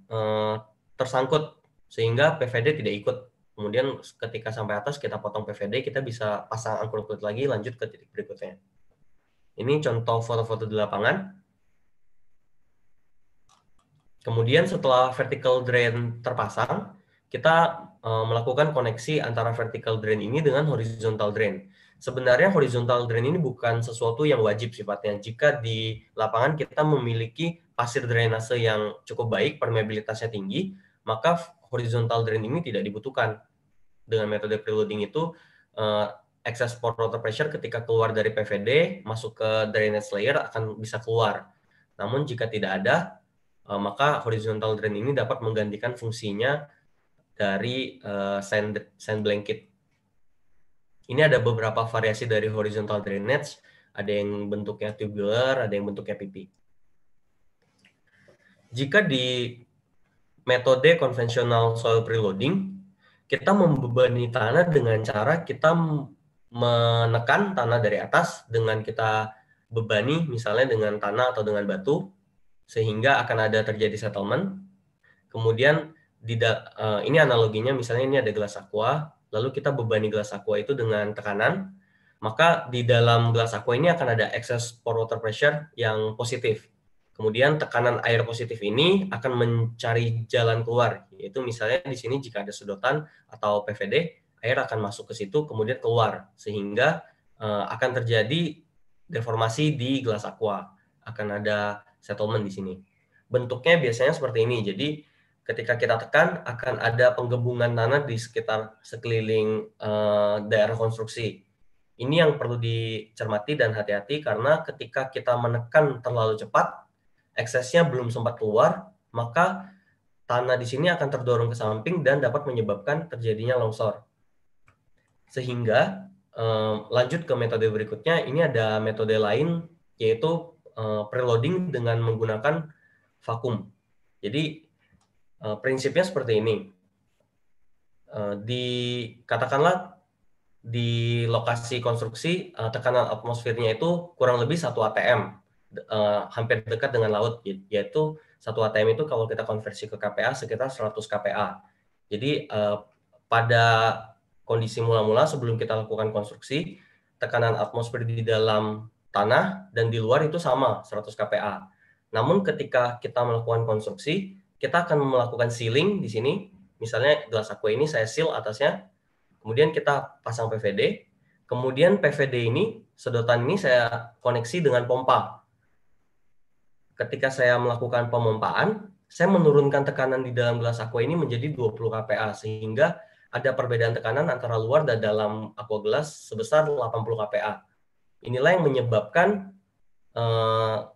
tersangkut sehingga PVD tidak ikut. Kemudian ketika sampai atas kita potong PVD, kita bisa pasang angkor plate lagi, lanjut ke titik berikutnya. Ini contoh foto-foto di lapangan. Kemudian setelah vertical drain terpasang, kita uh, melakukan koneksi antara vertical drain ini dengan horizontal drain. Sebenarnya horizontal drain ini bukan sesuatu yang wajib sifatnya. Jika di lapangan kita memiliki pasir drainase yang cukup baik, permeabilitasnya tinggi, maka horizontal drain ini tidak dibutuhkan. Dengan metode preloading itu, uh, excess pore water pressure ketika keluar dari PVD masuk ke drainage layer akan bisa keluar. Namun jika tidak ada, uh, maka horizontal drain ini dapat menggantikan fungsinya dari uh, sand sand blanket. Ini ada beberapa variasi dari horizontal drainage, ada yang bentuknya tubular, ada yang bentuknya pipi. Jika di metode konvensional soil preloading, kita membebani tanah dengan cara kita menekan tanah dari atas dengan kita bebani misalnya dengan tanah atau dengan batu sehingga akan ada terjadi settlement. Kemudian di uh, ini analoginya misalnya ini ada gelas aqua, lalu kita bebani gelas aqua itu dengan tekanan, maka di dalam gelas aqua ini akan ada excess pore water pressure yang positif. Kemudian tekanan air positif ini akan mencari jalan keluar, yaitu misalnya di sini jika ada sedotan atau PVD, air akan masuk ke situ kemudian keluar sehingga uh, akan terjadi deformasi di gelas aqua. Akan ada settlement di sini. Bentuknya biasanya seperti ini. Jadi ketika kita tekan akan ada penggembungan tanah di sekitar sekeliling uh, daerah konstruksi. Ini yang perlu dicermati dan hati-hati karena ketika kita menekan terlalu cepat, eksesnya belum sempat keluar, maka tanah di sini akan terdorong ke samping dan dapat menyebabkan terjadinya longsor. Sehingga lanjut ke metode berikutnya, ini ada metode lain yaitu uh, preloading dengan menggunakan vakum. Jadi uh, prinsipnya seperti ini. Uh, di katakanlah di lokasi konstruksi tekanan atmosfernya itu kurang lebih satu atm, uh, hampir dekat dengan laut, yaitu satu atm itu kalau kita konversi ke kPa sekitar 100 kPa. Jadi uh, pada kondisi mula-mula sebelum kita lakukan konstruksi, tekanan atmosfer di dalam tanah dan di luar itu sama 100 kPa. Namun ketika kita melakukan konstruksi, kita akan melakukan sealing di sini. Misalnya gelas aqua ini saya seal atasnya, kemudian kita pasang PVD, kemudian PVD ini, sedotan ini saya koneksi dengan pompa. Ketika saya melakukan pemompaan, saya menurunkan tekanan di dalam gelas aqua ini menjadi 20 kPa, sehingga ada perbedaan tekanan antara luar dan dalam aqua gelas sebesar 80 kPa. Inilah yang menyebabkan uh,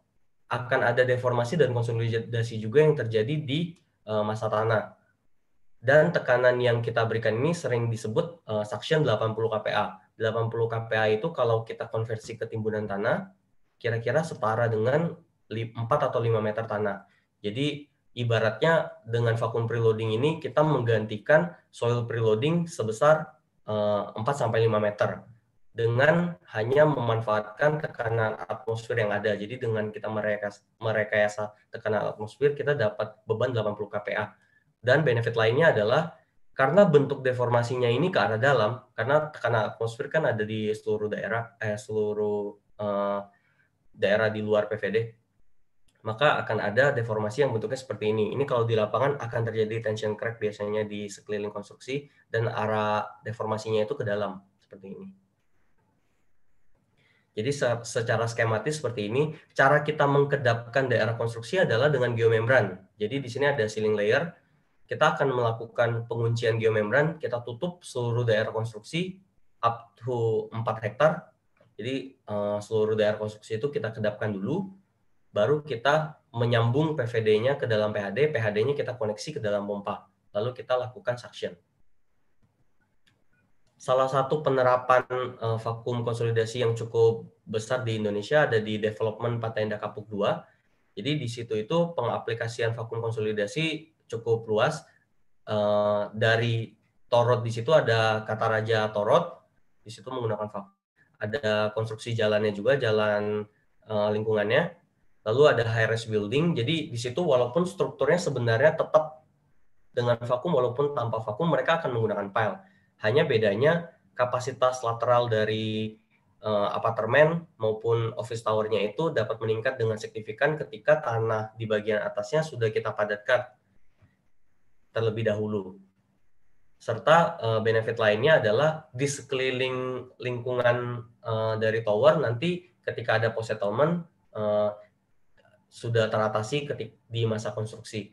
akan ada deformasi dan konsolidasi juga yang terjadi di uh, masa tanah dan tekanan yang kita berikan ini sering disebut uh, suction 80 kPa. 80 kPa itu kalau kita konversi ke timbunan tanah, kira-kira setara dengan 4 atau 5 meter tanah. Jadi ibaratnya dengan vakum preloading ini kita menggantikan soil preloading sebesar uh, 4 sampai 5 meter dengan hanya memanfaatkan tekanan atmosfer yang ada. Jadi dengan kita merekayasa, merekayasa tekanan atmosfer kita dapat beban 80 kPa dan benefit lainnya adalah karena bentuk deformasinya ini ke arah dalam, karena tekanan atmosfer kan ada di seluruh daerah, eh, seluruh uh, daerah di luar PVD, maka akan ada deformasi yang bentuknya seperti ini. Ini kalau di lapangan akan terjadi tension crack biasanya di sekeliling konstruksi dan arah deformasinya itu ke dalam seperti ini. Jadi secara skematis seperti ini, cara kita mengkedapkan daerah konstruksi adalah dengan geomembran. Jadi di sini ada ceiling layer, kita akan melakukan penguncian geomembran, kita tutup seluruh daerah konstruksi up to 4 hektar. Jadi uh, seluruh daerah konstruksi itu kita kedapkan dulu, baru kita menyambung PVD-nya ke dalam PHD, PHD-nya kita koneksi ke dalam pompa, lalu kita lakukan suction. Salah satu penerapan uh, vakum konsolidasi yang cukup besar di Indonesia ada di development Patenda Kapuk 2. Jadi di situ itu pengaplikasian vakum konsolidasi cukup luas. Uh, dari Torot di situ ada kata raja Torot, di situ menggunakan vakum. Ada konstruksi jalannya juga, jalan uh, lingkungannya. Lalu ada high rise building. Jadi di situ walaupun strukturnya sebenarnya tetap dengan vakum walaupun tanpa vakum mereka akan menggunakan pile. Hanya bedanya kapasitas lateral dari uh, apartemen maupun office towernya itu dapat meningkat dengan signifikan ketika tanah di bagian atasnya sudah kita padatkan terlebih dahulu. Serta uh, benefit lainnya adalah di sekeliling lingkungan uh, dari tower nanti ketika ada post settlement uh, sudah teratasi ketik di masa konstruksi.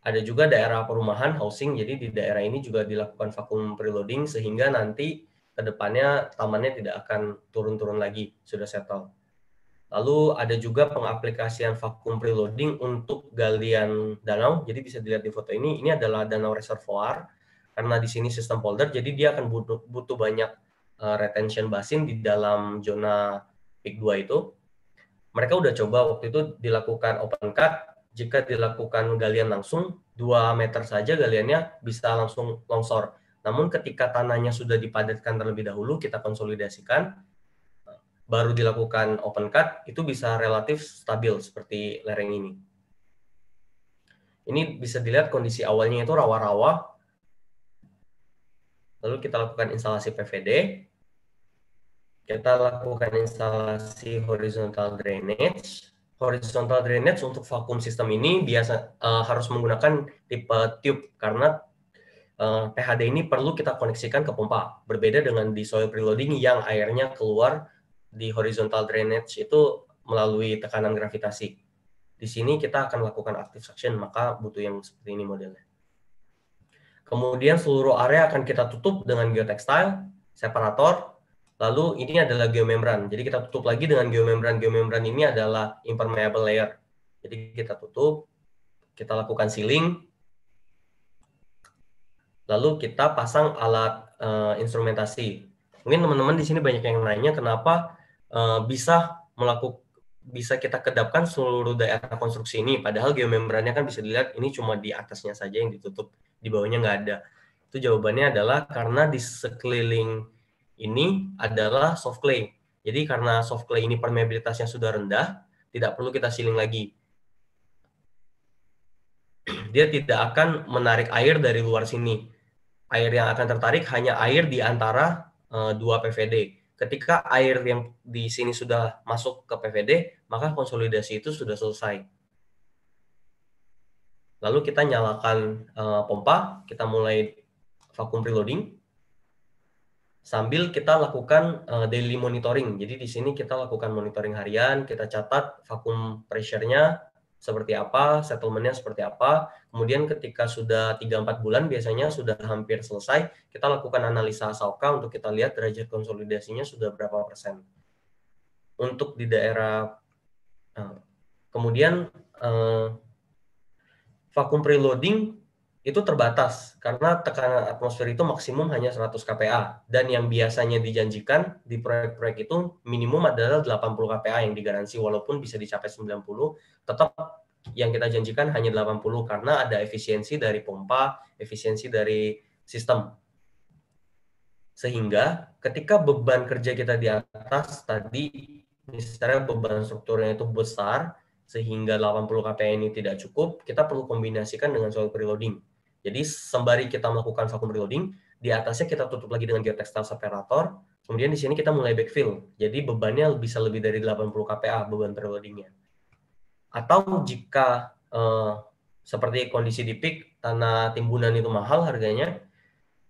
Ada juga daerah perumahan housing, jadi di daerah ini juga dilakukan vakum preloading sehingga nanti ke depannya tamannya tidak akan turun-turun lagi, sudah settle. Lalu ada juga pengaplikasian vakum preloading untuk galian danau. Jadi bisa dilihat di foto ini, ini adalah danau reservoir. Karena di sini sistem polder, jadi dia akan butuh, butuh banyak uh, retention basin di dalam zona PIK 2 itu. Mereka udah coba waktu itu dilakukan open cut. Jika dilakukan galian langsung, 2 meter saja galiannya bisa langsung longsor. Namun ketika tanahnya sudah dipadatkan terlebih dahulu, kita konsolidasikan, baru dilakukan open cut, itu bisa relatif stabil seperti lereng ini. Ini bisa dilihat kondisi awalnya itu rawa-rawa. Lalu kita lakukan instalasi PVD. Kita lakukan instalasi horizontal drainage. Horizontal drainage untuk vakum sistem ini biasa uh, harus menggunakan tipe tube karena uh, eh, PHD ini perlu kita koneksikan ke pompa. Berbeda dengan di soil preloading yang airnya keluar di horizontal drainage itu melalui tekanan gravitasi. Di sini kita akan lakukan active suction, maka butuh yang seperti ini modelnya. Kemudian seluruh area akan kita tutup dengan geotextile, separator, lalu ini adalah geomembran. Jadi kita tutup lagi dengan geomembran. Geomembran ini adalah impermeable layer. Jadi kita tutup, kita lakukan sealing, lalu kita pasang alat uh, instrumentasi. Mungkin teman-teman di sini banyak yang nanya kenapa uh, bisa melakukan bisa kita kedapkan seluruh daerah konstruksi ini. Padahal geomembrannya kan bisa dilihat ini cuma di atasnya saja yang ditutup, di bawahnya nggak ada. Itu jawabannya adalah karena di sekeliling ini adalah soft clay. Jadi karena soft clay ini permeabilitasnya sudah rendah, tidak perlu kita sealing lagi. Dia tidak akan menarik air dari luar sini. Air yang akan tertarik hanya air di antara uh, dua PVD. Ketika air yang di sini sudah masuk ke PVD, maka konsolidasi itu sudah selesai. Lalu kita nyalakan uh, pompa, kita mulai vacuum preloading sambil kita lakukan uh, daily monitoring. Jadi di sini kita lakukan monitoring harian, kita catat vacuum pressure-nya seperti apa, settlement-nya seperti apa. Kemudian ketika sudah 3-4 bulan biasanya sudah hampir selesai, kita lakukan analisa Asauka untuk kita lihat derajat konsolidasinya sudah berapa persen. Untuk di daerah uh, kemudian uh, vacuum preloading itu terbatas karena tekanan atmosfer itu maksimum hanya 100 kPa dan yang biasanya dijanjikan di proyek-proyek itu minimum adalah 80 kPa yang digaransi walaupun bisa dicapai 90 tetap yang kita janjikan hanya 80 karena ada efisiensi dari pompa, efisiensi dari sistem. Sehingga ketika beban kerja kita di atas tadi misalnya beban strukturnya itu besar sehingga 80 kPa ini tidak cukup, kita perlu kombinasikan dengan soil preloading jadi sembari kita melakukan vacuum reloading, di atasnya kita tutup lagi dengan geotextile separator, kemudian di sini kita mulai backfill. Jadi bebannya bisa lebih dari 80 kPa beban preloadingnya. Atau jika eh, seperti kondisi di peak, tanah timbunan itu mahal harganya,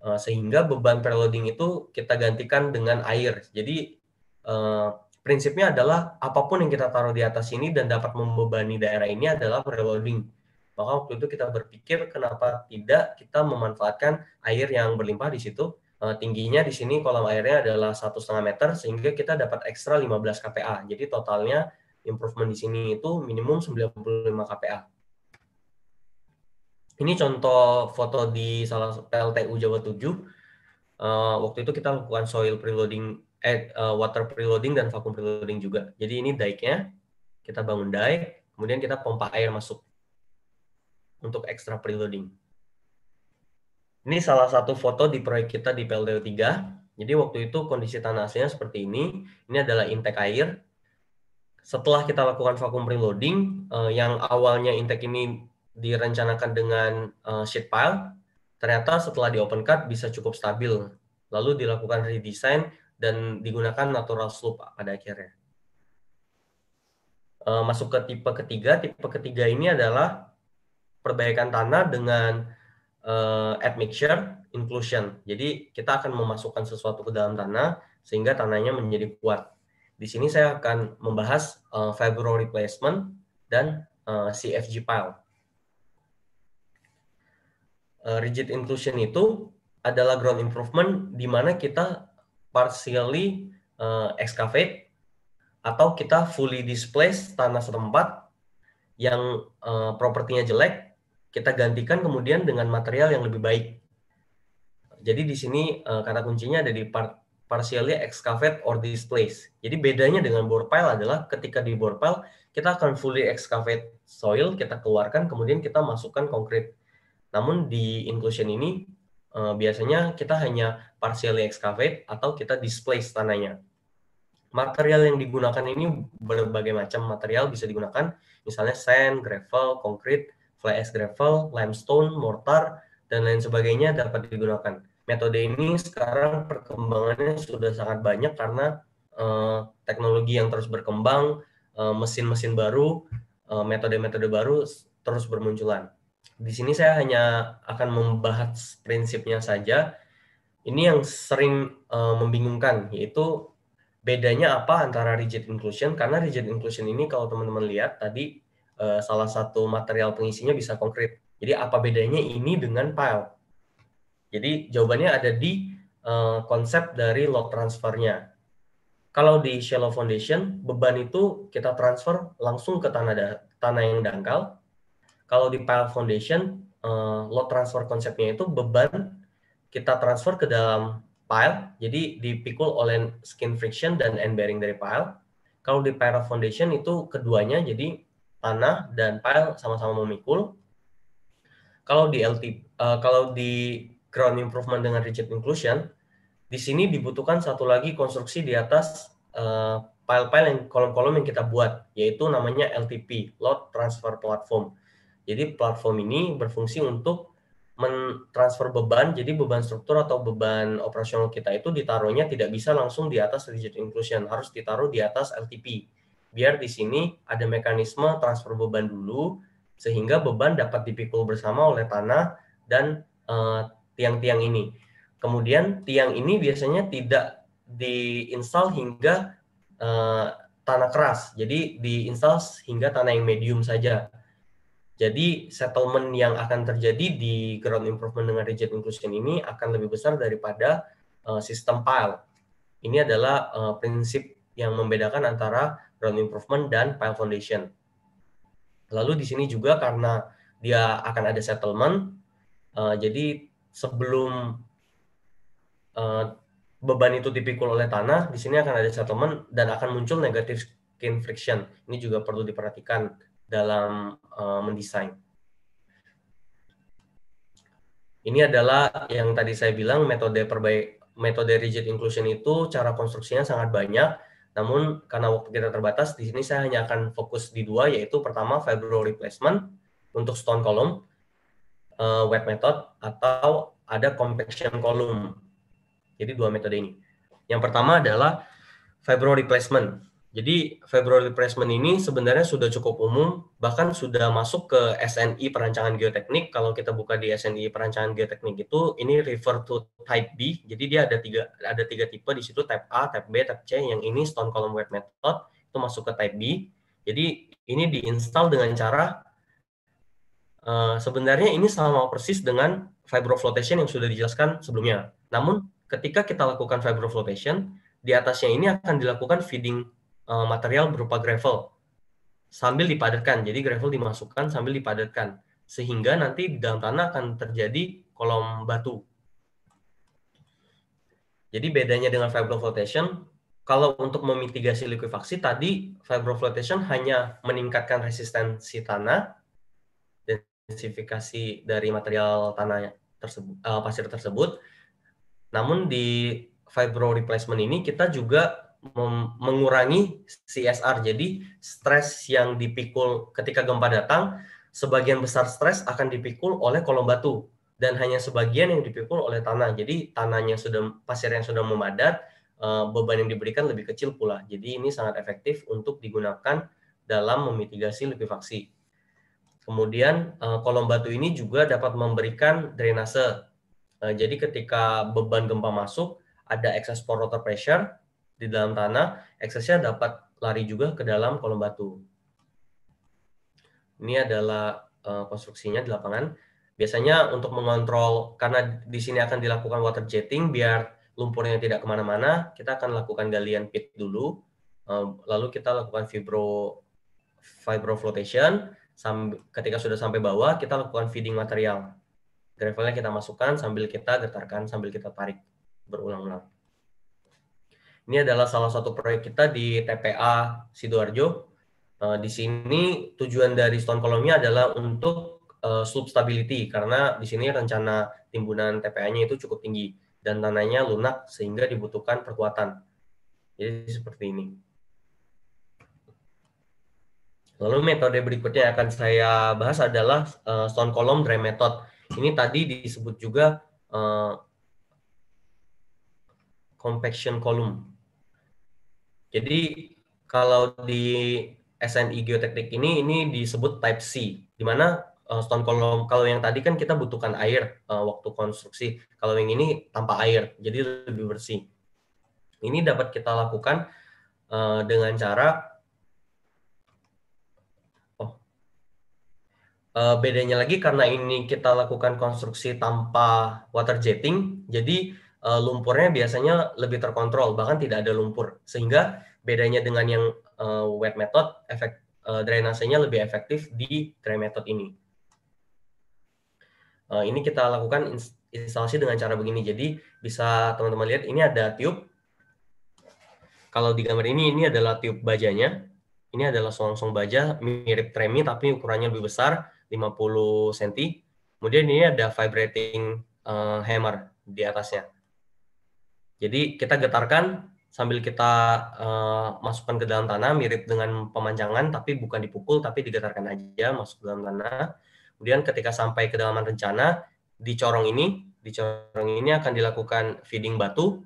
eh, sehingga beban preloading itu kita gantikan dengan air. Jadi eh, prinsipnya adalah apa pun yang kita taruh di atas ini dan dapat membebani daerah ini adalah preloading maka waktu itu kita berpikir kenapa tidak kita memanfaatkan air yang berlimpah di situ. Uh, tingginya di sini kolam airnya adalah satu setengah meter sehingga kita dapat ekstra 15 kPa. Jadi totalnya improvement di sini itu minimum 95 kPa. Ini contoh foto di salah PLTU Jawa 7. Uh, eh, waktu itu kita lakukan soil preloading, eh, uh, water preloading dan vacuum preloading juga. Jadi ini dike-nya, kita bangun dike, kemudian kita pompa air masuk untuk extra preloading. Ini salah satu foto di proyek kita di PLTU 3. Jadi waktu itu kondisi tanah aslinya seperti ini. Ini adalah intake air. Setelah kita lakukan vacuum preloading, eh, yang awalnya intake ini direncanakan dengan eh, sheet pile, ternyata setelah di open cut bisa cukup stabil. Lalu dilakukan redesign dan digunakan natural slope pada akhirnya. Eh, masuk ke tipe ketiga. Tipe ketiga ini adalah perbaikan tanah dengan uh, admixture inclusion. Jadi kita akan memasukkan sesuatu ke dalam tanah sehingga tanahnya menjadi kuat. Di sini saya akan membahas uh, February replacement dan uh, eh, CFG pile. Uh, rigid inclusion itu adalah ground improvement di mana kita partially uh, excavate atau kita fully displace tanah setempat yang uh, propertinya jelek kita gantikan kemudian dengan material yang lebih baik. Jadi di sini uh, kata kuncinya ada di part partially excavate or displace. Jadi bedanya dengan bore pile adalah ketika di bore pile kita akan fully excavate soil, kita keluarkan kemudian kita masukkan konkret. Namun di inclusion ini uh, biasanya kita hanya partially excavate atau kita displace tanahnya. Material yang digunakan ini berbagai macam material bisa digunakan, misalnya sand, gravel, concrete, fly ash gravel, limestone, mortar, dan lain sebagainya dapat digunakan. Metode ini sekarang perkembangannya sudah sangat banyak karena uh, teknologi yang terus berkembang, uh, mesin-mesin baru, uh, metode-metode baru terus bermunculan. Di sini saya hanya akan membahas prinsipnya saja. Ini yang sering uh, membingungkan, yaitu bedanya apa antara rigid inclusion, karena rigid inclusion ini kalau teman-teman lihat tadi uh, salah satu material pengisinya bisa konkret. Jadi apa bedanya ini dengan pile? Jadi jawabannya ada di uh, konsep dari load transfernya. Kalau di shallow foundation, beban itu kita transfer langsung ke tanah tanah yang dangkal. Kalau di pile foundation, uh, load transfer konsepnya itu beban kita transfer ke dalam pile, jadi dipikul oleh skin friction dan end bearing dari pile. Kalau di pile foundation itu keduanya, jadi tanah dan pile sama-sama memikul. Kalau di LT, uh, eh, kalau di ground improvement dengan rigid inclusion, di sini dibutuhkan satu lagi konstruksi di atas uh, file-file yang kolom-kolom yang kita buat, yaitu namanya LTP, Load Transfer Platform. Jadi platform ini berfungsi untuk mentransfer beban, jadi beban struktur atau beban operasional kita itu ditaruhnya tidak bisa langsung di atas rigid inclusion, harus ditaruh di atas LTP. Biar di sini ada mekanisme transfer beban dulu, sehingga beban dapat dipikul bersama oleh tanah dan eh, tiang-tiang uh, ini. Kemudian tiang ini biasanya tidak diinstal hingga uh, tanah keras, jadi diinstal hingga tanah yang medium saja. Jadi settlement yang akan terjadi di ground improvement dengan rigid inclusion ini akan lebih besar daripada uh, sistem pile. Ini adalah uh, prinsip yang membedakan antara ground improvement dan pile foundation. Lalu di sini juga karena dia akan ada settlement, uh, jadi sebelum uh, beban itu dipikul oleh tanah, di sini akan ada settlement dan akan muncul negative skin friction. Ini juga perlu diperhatikan dalam uh, mendesain. Ini adalah yang tadi saya bilang metode perbaik metode rigid inclusion itu cara konstruksinya sangat banyak. Namun karena waktu kita terbatas, di sini saya hanya akan fokus di dua, yaitu pertama fibro replacement untuk stone column, uh, wet method, atau ada compaction column. Jadi dua metode ini. Yang pertama adalah fibro replacement. Jadi February replacement ini sebenarnya sudah cukup umum, bahkan sudah masuk ke SNI perancangan geoteknik. Kalau kita buka di SNI perancangan geoteknik itu, ini refer to type B. Jadi dia ada tiga ada tiga tipe di situ, type A, type B, type C. Yang ini stone column wet method itu masuk ke type B. Jadi ini diinstal dengan cara uh, sebenarnya ini sama persis dengan fibro flotation yang sudah dijelaskan sebelumnya. Namun ketika kita lakukan fibro flotation, di atasnya ini akan dilakukan feeding uh, material berupa gravel sambil dipadatkan. Jadi gravel dimasukkan sambil dipadatkan sehingga nanti di dalam tanah akan terjadi kolom batu. Jadi bedanya dengan fibro flotation, kalau untuk memitigasi likuifaksi tadi fibro flotation hanya meningkatkan resistensi tanah, densifikasi dari material tanah tersebut, uh, pasir tersebut. Namun di fibro replacement ini kita juga mengurangi CSR. Jadi stres yang dipikul ketika gempa datang, sebagian besar stres akan dipikul oleh kolom batu dan hanya sebagian yang dipikul oleh tanah. Jadi tanahnya sudah pasir yang sudah memadat, eh, beban yang diberikan lebih kecil pula. Jadi ini sangat efektif untuk digunakan dalam memitigasi likuifaksi. Kemudian eh, kolom batu ini juga dapat memberikan drainase. Eh, jadi ketika beban gempa masuk, ada excess pore water pressure di dalam tanah, eksesnya dapat lari juga ke dalam kolom batu. Ini adalah uh, konstruksinya di lapangan. Biasanya untuk mengontrol, karena di sini akan dilakukan water jetting, biar lumpurnya tidak ke mana-mana, kita akan lakukan galian pit dulu, uh, lalu kita lakukan fibro fibro flotation, ketika sudah sampai bawah, kita lakukan feeding material. Gravelnya kita masukkan sambil kita getarkan, sambil kita tarik berulang-ulang. Ini adalah salah satu proyek kita di TPA Sidoarjo. Uh, di sini tujuan dari stone column-nya adalah untuk uh, slope stability karena di sini rencana timbunan TPA-nya itu cukup tinggi dan tanahnya lunak sehingga dibutuhkan perkuatan. Jadi seperti ini. Lalu metode berikutnya yang akan saya bahas adalah uh, stone column dry method. Ini tadi disebut juga uh, compaction column. Jadi kalau di SNI Geoteknik ini ini disebut type C, di mana uh, stone column kalau yang tadi kan kita butuhkan air uh, waktu konstruksi, kalau yang ini tanpa air, jadi lebih bersih. Ini dapat kita lakukan uh, dengan cara oh bedanya lagi karena ini kita lakukan konstruksi tanpa water jetting, jadi uh, lumpurnya biasanya lebih terkontrol, bahkan tidak ada lumpur. Sehingga bedanya dengan yang uh, wet method, efek uh, drainasenya lebih efektif di dry method ini. Uh, ini kita lakukan instalasi dengan cara begini. Jadi bisa teman-teman lihat ini ada tube. Kalau di gambar ini, ini adalah tube bajanya. Ini adalah songsong baja mirip tremi tapi ukurannya lebih besar, 50 cm. Kemudian ini ada vibrating uh, hammer di atasnya. Jadi kita getarkan sambil kita uh, masukkan ke dalam tanah mirip dengan pemanjangan tapi bukan dipukul tapi digetarkan aja masuk ke dalam tanah. Kemudian ketika sampai ke dalam rencana di corong ini, di corong ini akan dilakukan feeding batu.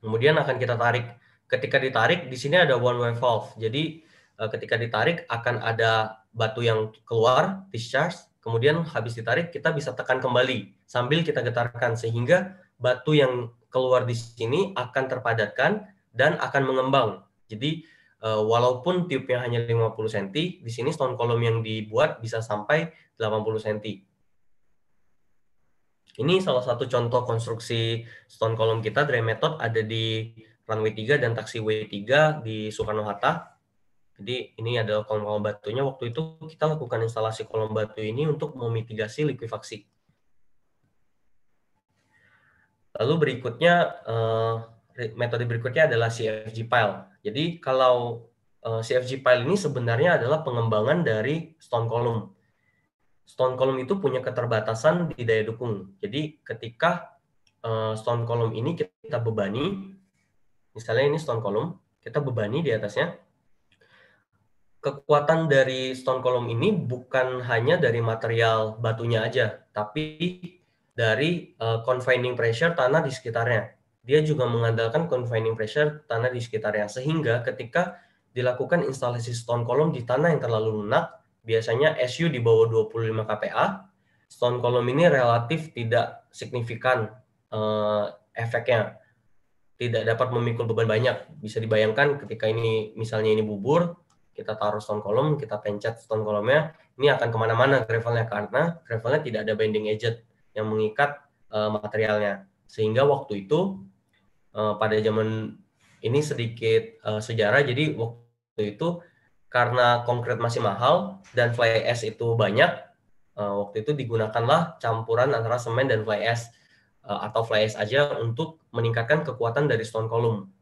Kemudian akan kita tarik. Ketika ditarik di sini ada one way valve. Jadi uh, ketika ditarik akan ada batu yang keluar discharge kemudian habis ditarik kita bisa tekan kembali sambil kita getarkan sehingga batu yang keluar di sini akan terpadatkan dan akan mengembang. Jadi uh, walaupun tiupnya hanya 50 cm, di sini stone column yang dibuat bisa sampai 80 cm. Ini salah satu contoh konstruksi stone column kita, dry method ada di runway 3 dan taxiway 3 di Soekarno-Hatta. Jadi ini adalah kolom-kolom batunya. Waktu itu kita lakukan instalasi kolom batu ini untuk memitigasi likuifaksi. Lalu berikutnya uh, metode berikutnya adalah CFG pile. Jadi kalau uh, eh, CFG pile ini sebenarnya adalah pengembangan dari stone column. Stone column itu punya keterbatasan di daya dukung. Jadi ketika uh, stone column ini kita bebani, misalnya ini stone column, kita bebani di atasnya, kekuatan dari stone column ini bukan hanya dari material batunya aja, tapi dari uh, confining pressure tanah di sekitarnya. Dia juga mengandalkan confining pressure tanah di sekitarnya, sehingga ketika dilakukan instalasi stone column di tanah yang terlalu lunak, biasanya SU di bawah 25 kPa, stone column ini relatif tidak signifikan uh, efeknya. Tidak dapat memikul beban banyak. Bisa dibayangkan ketika ini misalnya ini bubur, kita taruh stone column, kita pencet stone column-nya, ini akan ke mana-mana gravelnya karena gravelnya tidak ada binding agent yang mengikat uh, materialnya. Sehingga waktu itu uh, pada zaman ini sedikit uh, sejarah, jadi waktu itu karena konkret masih mahal dan fly ash itu banyak, uh, waktu itu digunakanlah campuran antara semen dan fly ash uh, atau fly ash aja untuk meningkatkan kekuatan dari stone column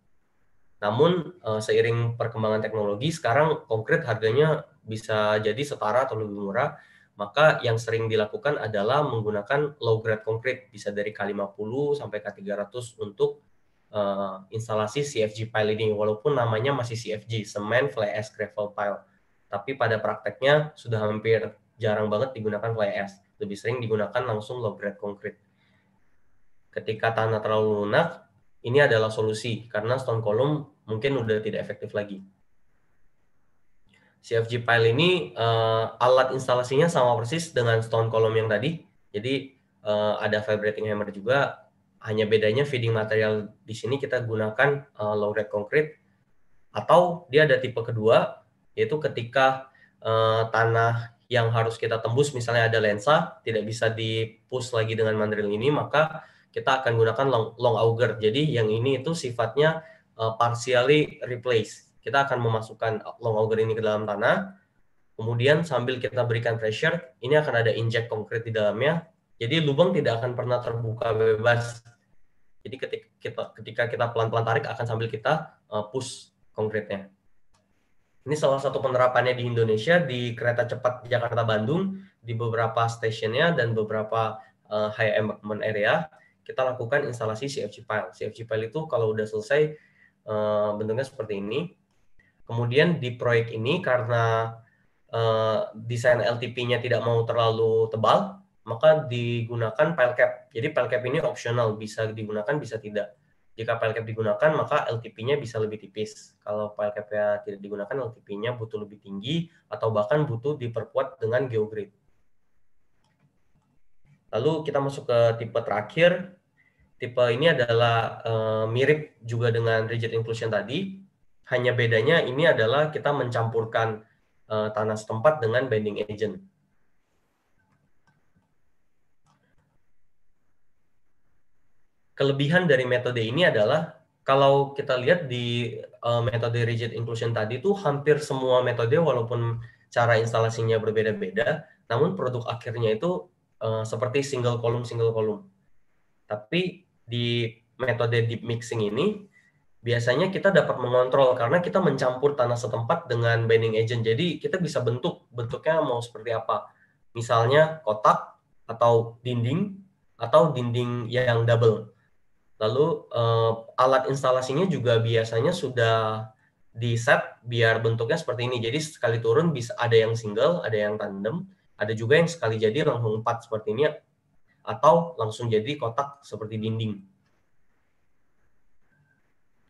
namun uh, seiring perkembangan teknologi sekarang konkret harganya bisa jadi setara atau lebih murah. Maka yang sering dilakukan adalah menggunakan low grade konkret bisa dari K50 sampai K300 untuk uh, instalasi CFG pile ini walaupun namanya masih CFG, Cement Fly Ash Gravel Pile. Tapi pada prakteknya sudah hampir jarang banget digunakan fly ash. Lebih sering digunakan langsung low grade konkret. Ketika tanah terlalu lunak, ini adalah solusi karena stone column mungkin udah tidak efektif lagi. CFG pile ini uh, alat instalasinya sama persis dengan stone column yang tadi. Jadi uh, ada vibrating hammer juga. Hanya bedanya feeding material di sini kita gunakan uh, low rate concrete atau dia ada tipe kedua yaitu ketika uh, tanah yang harus kita tembus misalnya ada lensa tidak bisa di push lagi dengan mandril ini maka kita akan gunakan long, long auger. Jadi yang ini itu sifatnya uh, partially replace. Kita akan memasukkan long auger ini ke dalam tanah. Kemudian sambil kita berikan pressure, ini akan ada inject konkret di dalamnya. Jadi lubang tidak akan pernah terbuka bebas. Jadi ketika kita ketika kita pelan-pelan tarik akan sambil kita uh, push konkretnya. Ini salah satu penerapannya di Indonesia di kereta cepat Jakarta Bandung di beberapa stasiunnya dan beberapa uh, high embankment area kita lakukan instalasi CFG file. CFG file itu kalau udah selesai uh, bentuknya seperti ini. Kemudian di proyek ini karena uh, desain LTP-nya tidak mau terlalu tebal, maka digunakan file cap. Jadi file cap ini optional, bisa digunakan bisa tidak. Jika file cap digunakan, maka LTP-nya bisa lebih tipis. Kalau file cap-nya tidak digunakan, LTP-nya butuh lebih tinggi atau bahkan butuh diperkuat dengan geogrid. Lalu kita masuk ke tipe terakhir. Tipe ini adalah uh, mirip juga dengan rigid inclusion tadi. Hanya bedanya ini adalah kita mencampurkan uh, tanah setempat dengan binding agent. Kelebihan dari metode ini adalah kalau kita lihat di uh, metode rigid inclusion tadi itu hampir semua metode walaupun cara instalasinya berbeda-beda, namun produk akhirnya itu uh, seperti single column single column. Tapi di metode deep mixing ini biasanya kita dapat mengontrol karena kita mencampur tanah setempat dengan binding agent. Jadi kita bisa bentuk bentuknya mau seperti apa. Misalnya kotak atau dinding atau dinding yang double. Lalu uh, alat instalasinya juga biasanya sudah di set biar bentuknya seperti ini. Jadi sekali turun bisa ada yang single, ada yang tandem, ada juga yang sekali jadi langsung empat seperti ini atau langsung jadi kotak seperti dinding.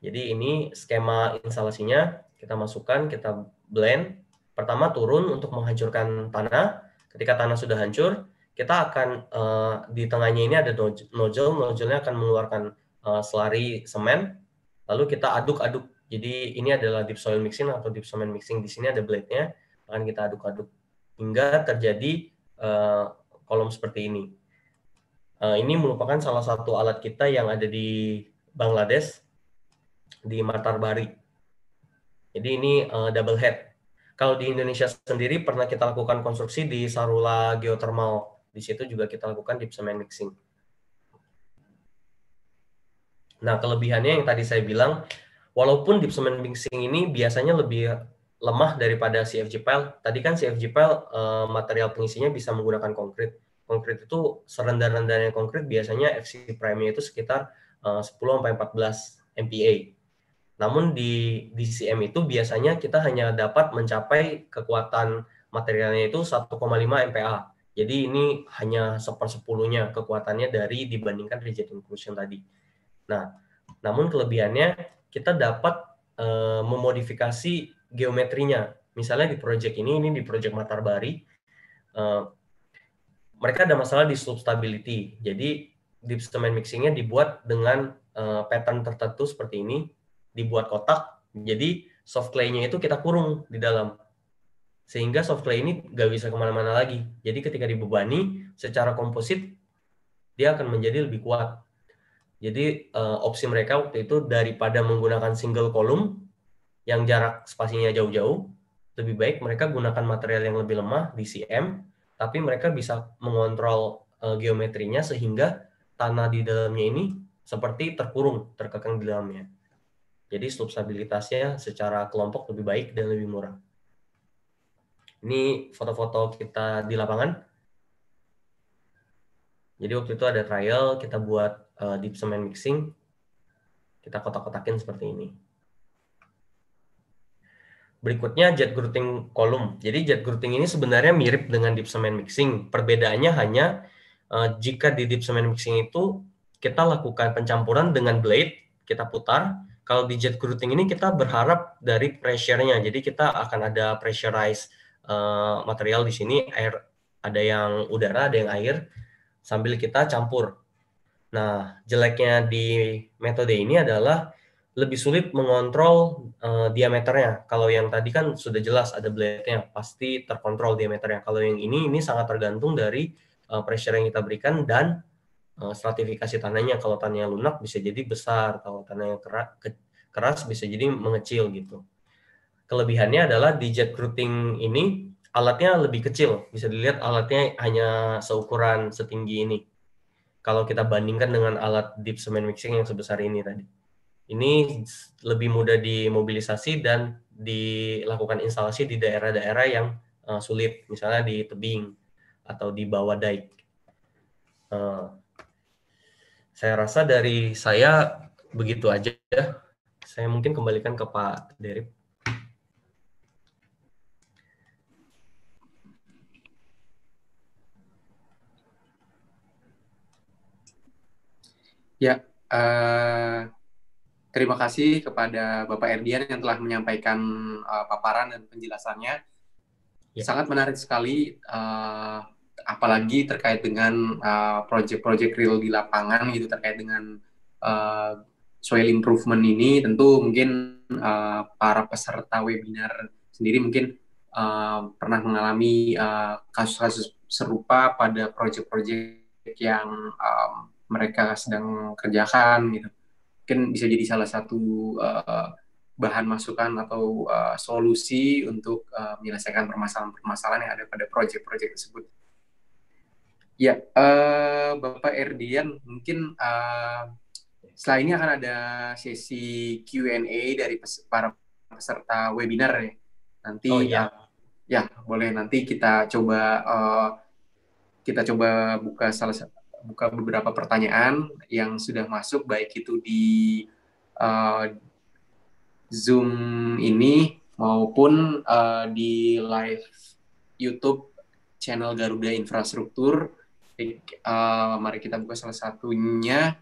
Jadi ini skema instalasinya, kita masukkan, kita blend. Pertama turun untuk menghancurkan tanah. Ketika tanah sudah hancur, kita akan uh, di tengahnya ini ada nozzle, nozzle-nya akan mengeluarkan uh, selari semen, lalu kita aduk-aduk. Jadi ini adalah deep soil mixing atau deep cement mixing. Di sini ada blade-nya, akan kita aduk-aduk hingga terjadi uh, kolom seperti ini. Uh, ini merupakan salah satu alat kita yang ada di Bangladesh di Matarbari. Jadi ini uh, double head. Kalau di Indonesia sendiri pernah kita lakukan konstruksi di Sarula Geothermal. Di situ juga kita lakukan deep cement mixing. Nah, kelebihannya yang tadi saya bilang, walaupun deep cement mixing ini biasanya lebih lemah daripada CFG pile. Tadi kan CFG pile uh, material pengisinya bisa menggunakan konkrit. Konkrit itu serendah-rendahnya konkrit biasanya FC prime-nya itu sekitar uh, 10 sampai 14 MPa. Namun di DCM itu biasanya kita hanya dapat mencapai kekuatan materialnya itu 1,5 MPa. Jadi ini hanya sepersepuluhnya kekuatannya dari dibandingkan rigid inclusion tadi. Nah, namun kelebihannya kita dapat e, memodifikasi geometrinya. Misalnya di project ini, ini di project Matarbari, e, mereka ada masalah di slope stability. Jadi deep cement mixingnya dibuat dengan e, pattern tertentu seperti ini dibuat kotak, jadi soft clay-nya itu kita kurung di dalam. Sehingga soft clay ini nggak bisa ke mana-mana lagi. Jadi ketika dibebani secara komposit, dia akan menjadi lebih kuat. Jadi uh, opsi mereka waktu itu daripada menggunakan single column yang jarak spasinya jauh-jauh, lebih baik mereka gunakan material yang lebih lemah di tapi mereka bisa mengontrol uh, geometrinya sehingga tanah di dalamnya ini seperti terkurung, terkekang di dalamnya. Jadi stabilitasnya secara kelompok lebih baik dan lebih murah. Ini foto-foto kita di lapangan. Jadi waktu itu ada trial, kita buat uh, deep cement mixing. Kita kotak-kotakin seperti ini. Berikutnya jet grouting kolom. Jadi jet grouting ini sebenarnya mirip dengan deep cement mixing. Perbedaannya hanya uh, jika di deep cement mixing itu kita lakukan pencampuran dengan blade, kita putar, kalau di jet grouting ini kita berharap dari pressure-nya. Jadi kita akan ada pressurized uh, material di sini, air ada yang udara, ada yang air, sambil kita campur. Nah, jeleknya di metode ini adalah lebih sulit mengontrol uh, diameternya. Kalau yang tadi kan sudah jelas ada blade-nya, pasti terkontrol diameternya. Kalau yang ini, ini sangat tergantung dari uh, pressure yang kita berikan dan stratifikasi tanahnya. Kalau tanahnya lunak bisa jadi besar. Kalau tanahnya keras, bisa jadi mengecil gitu. Kelebihannya adalah di jet routing ini alatnya lebih kecil. Bisa dilihat alatnya hanya seukuran setinggi ini. Kalau kita bandingkan dengan alat deep cement mixing yang sebesar ini tadi. Ini lebih mudah dimobilisasi dan dilakukan instalasi di daerah-daerah yang uh, sulit. Misalnya di tebing atau di bawah dike. Uh, saya rasa dari saya begitu aja. Saya mungkin kembalikan ke Pak Derip. Ya, uh, terima kasih kepada Bapak Erdian yang telah menyampaikan uh, paparan dan penjelasannya. Ya. Sangat menarik sekali. Uh, apalagi terkait dengan uh, project-project real di lapangan gitu terkait dengan uh, soil improvement ini tentu mungkin uh, para peserta webinar sendiri mungkin uh, pernah mengalami kasus-kasus uh, serupa pada project-project yang um, mereka sedang kerjakan gitu mungkin bisa jadi salah satu uh, bahan masukan atau uh, solusi untuk uh, menyelesaikan permasalahan-permasalahan yang ada pada project-project tersebut. Ya, uh, Bapak Erdian, mungkin uh, setelah ini akan ada sesi Q&A dari pes para peserta webinar ya. Nanti oh, ya. ya, boleh nanti kita coba uh, kita coba buka salah buka beberapa pertanyaan yang sudah masuk baik itu di uh, Zoom ini maupun uh, di live YouTube channel Garuda Infrastruktur. Uh, mari kita buka salah satunya.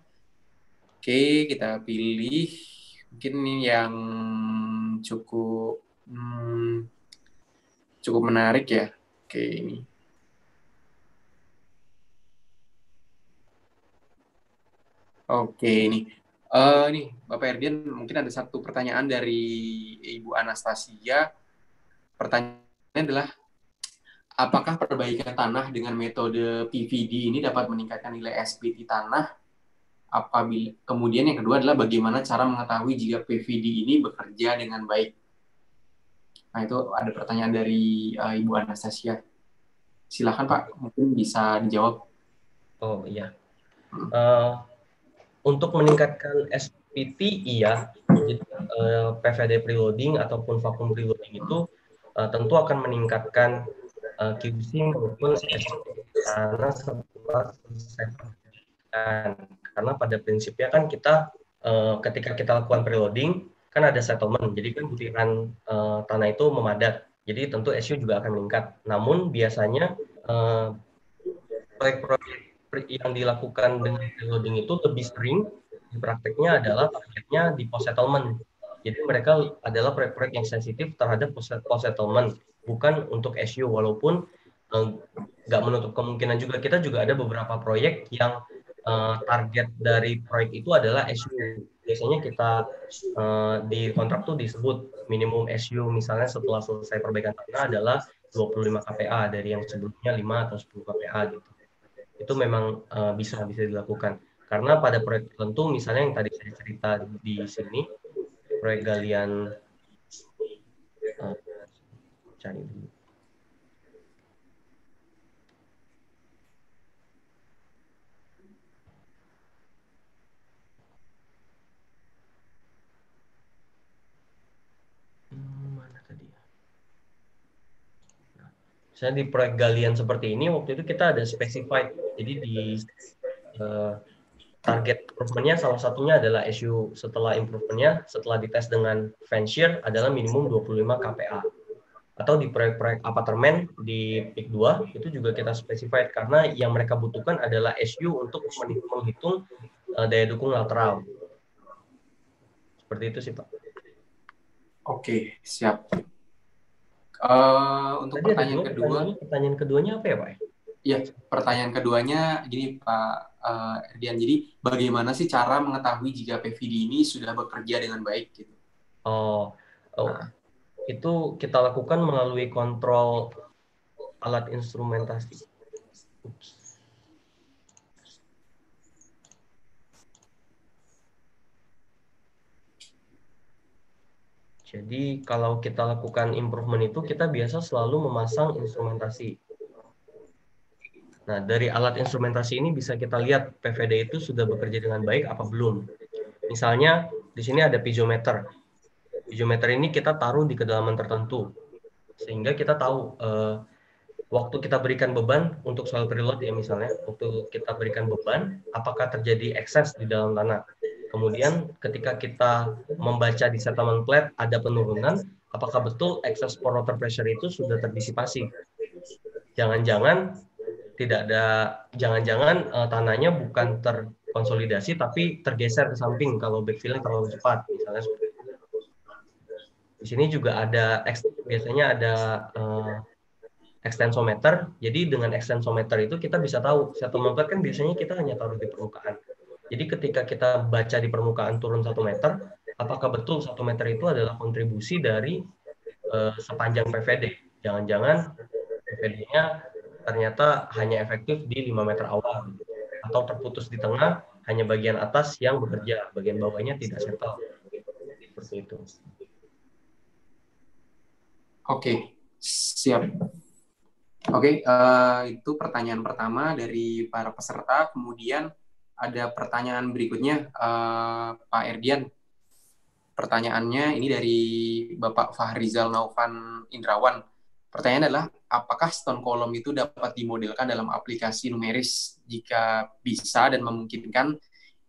Oke, kita pilih mungkin yang cukup hmm, cukup menarik ya. Oke, ini. Oke, ini. Uh, nih, Bapak Erdian, mungkin ada satu pertanyaan dari Ibu Anastasia. Pertanyaannya adalah, apakah perbaikan tanah dengan metode PVD ini dapat meningkatkan nilai SPT tanah? Apabila kemudian yang kedua adalah bagaimana cara mengetahui jika PVD ini bekerja dengan baik? Nah itu ada pertanyaan dari uh, Ibu Anastasia. Silakan Pak, mungkin bisa dijawab. Oh iya. Hmm. Uh, untuk meningkatkan SPT iya, jadi uh, eh, PVD preloading ataupun vacuum preloading itu uh, tentu akan meningkatkan uh, QC maupun SPT karena setelah selesai karena pada prinsipnya kan kita uh, ketika kita lakukan preloading kan ada settlement. Jadi kan butiran uh, tanah itu memadat. Jadi tentu SU juga akan meningkat. Namun biasanya proyek-proyek yang dilakukan dengan preloading itu lebih sering di prakteknya adalah targetnya di post settlement. Jadi mereka adalah proyek-proyek yang sensitif terhadap post settlement, bukan untuk SU walaupun eh, nggak uh, menutup kemungkinan juga. Kita juga ada beberapa proyek yang uh, target dari proyek itu adalah SU. Biasanya kita uh, di kontrak tuh disebut minimum SU misalnya setelah selesai perbaikan tanah adalah 25 KPA dari yang sebelumnya 5 atau 10 KPA gitu. Itu memang uh, bisa bisa dilakukan. Karena pada proyek tertentu misalnya yang tadi saya cerita di sini proyek galian cari dulu Misalnya di proyek galian seperti ini, waktu itu kita ada specified. Jadi di uh, target improvementnya salah satunya adalah SU setelah improvementnya, setelah dites dengan fancier adalah minimum 25 KPA. Atau di proyek-proyek apartemen di PIK 2, itu juga kita specified karena yang mereka butuhkan adalah SU untuk menghitung uh, daya dukung lateral. Seperti itu sih Pak. Oke, siap. Uh, untuk Tadi pertanyaan kedua, pertanyaan, pertanyaan keduanya apa ya Pak? Ya, pertanyaan keduanya gini Pak uh, Erdian. Jadi bagaimana sih cara mengetahui jika PVD ini sudah bekerja dengan baik gitu? Oh, oh nah. Itu kita lakukan melalui kontrol alat instrumentasi. Jadi kalau kita lakukan improvement itu kita biasa selalu memasang instrumentasi. Nah, dari alat instrumentasi ini bisa kita lihat PVD itu sudah bekerja dengan baik apa belum. Misalnya di sini ada piezometer. Piezometer ini kita taruh di kedalaman tertentu sehingga kita tahu eh, waktu kita berikan beban untuk soil preload ya misalnya, waktu kita berikan beban apakah terjadi ekses di dalam tanah. Kemudian ketika kita membaca di settlement plat ada penurunan, apakah betul excess for water pressure itu sudah terdisipasi? Jangan-jangan tidak ada, jangan-jangan uh, tanahnya bukan terkonsolidasi tapi tergeser ke samping kalau backfillnya terlalu cepat, misalnya seperti. Di sini juga ada biasanya ada uh, extensometer. Jadi dengan extensometer itu kita bisa tahu settlement plat kan biasanya kita hanya taruh di permukaan jadi ketika kita baca di permukaan turun satu meter, apakah betul satu meter itu adalah kontribusi dari uh, sepanjang PVD? Jangan-jangan PVD-nya ternyata hanya efektif di 5 meter awal atau terputus di tengah hanya bagian atas yang bekerja, bagian bawahnya tidak settle. Seperti itu. Oke, siap. Oke, uh, itu pertanyaan pertama dari para peserta. Kemudian ada pertanyaan berikutnya, uh, Pak Erdian. Pertanyaannya ini dari Bapak Fahrizal Naufan Indrawan. Pertanyaan adalah, apakah stone column itu dapat dimodelkan dalam aplikasi numeris? Jika bisa dan memungkinkan,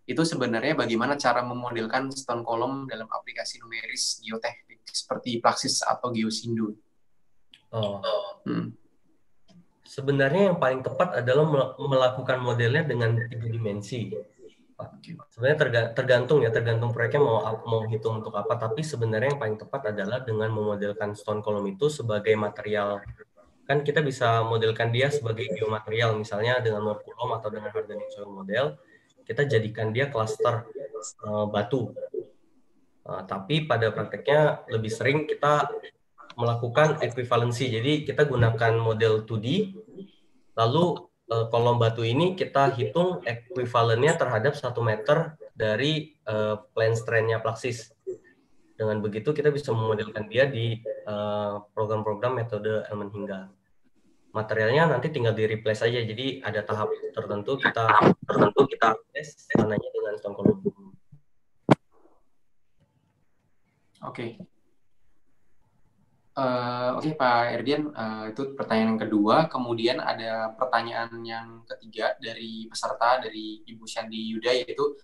itu sebenarnya bagaimana cara memodelkan stone column dalam aplikasi numeris geoteknik seperti Plaxis atau Geosindo? Oh, Hmm. sebenarnya yang paling tepat adalah mel- melakukan modelnya dengan tiga dimensi. Pak. Sebenarnya terga- tergantung ya, tergantung proyeknya mau mau hitung untuk apa. Tapi sebenarnya yang paling tepat adalah dengan memodelkan stone column itu sebagai material. Kan kita bisa modelkan dia sebagai biomaterial, misalnya dengan morkulum atau dengan hardening soil model. Kita jadikan dia klaster eh, batu. Eh, tapi pada prakteknya lebih sering kita melakukan ekuivalensi. Jadi kita gunakan model 2D, lalu eh, kolom batu ini kita hitung ekuivalennya terhadap satu meter dari eh, plane strain-nya Plaxis. Dengan begitu kita bisa memodelkan dia di program-program metode elemen hingga. Materialnya nanti tinggal di replace aja. Jadi ada tahap tertentu kita tertentu kita replace dengan stone column. Oke. Eh, Oke Pak Erdian, eh, itu pertanyaan yang kedua. Kemudian ada pertanyaan yang ketiga dari peserta dari Ibu Shandi Yuda yaitu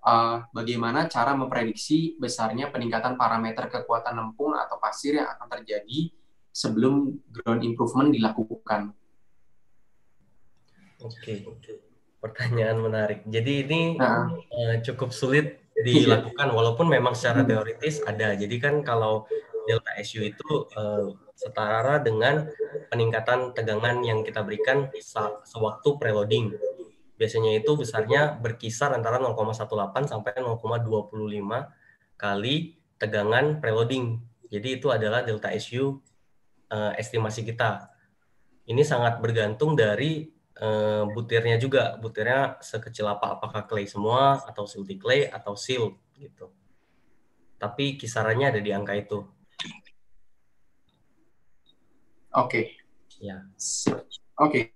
eh, bagaimana cara memprediksi besarnya peningkatan parameter kekuatan lempung atau pasir yang akan terjadi sebelum ground improvement dilakukan. Oke, pertanyaan menarik. Jadi ini Nah, eh, cukup sulit dilakukan walaupun memang secara teoritis ada. Jadi kan kalau delta SU itu eh, setara dengan peningkatan tegangan yang kita berikan sewaktu preloading. Biasanya itu besarnya berkisar antara 0,18 sampai 0,25 kali tegangan preloading. Jadi itu adalah delta SU eh, estimasi kita. Ini sangat bergantung dari eh, butirnya juga butirnya sekecil apa apakah clay semua atau silty clay atau silt gitu tapi kisarannya ada di angka itu Oke. ya Sip. Oke,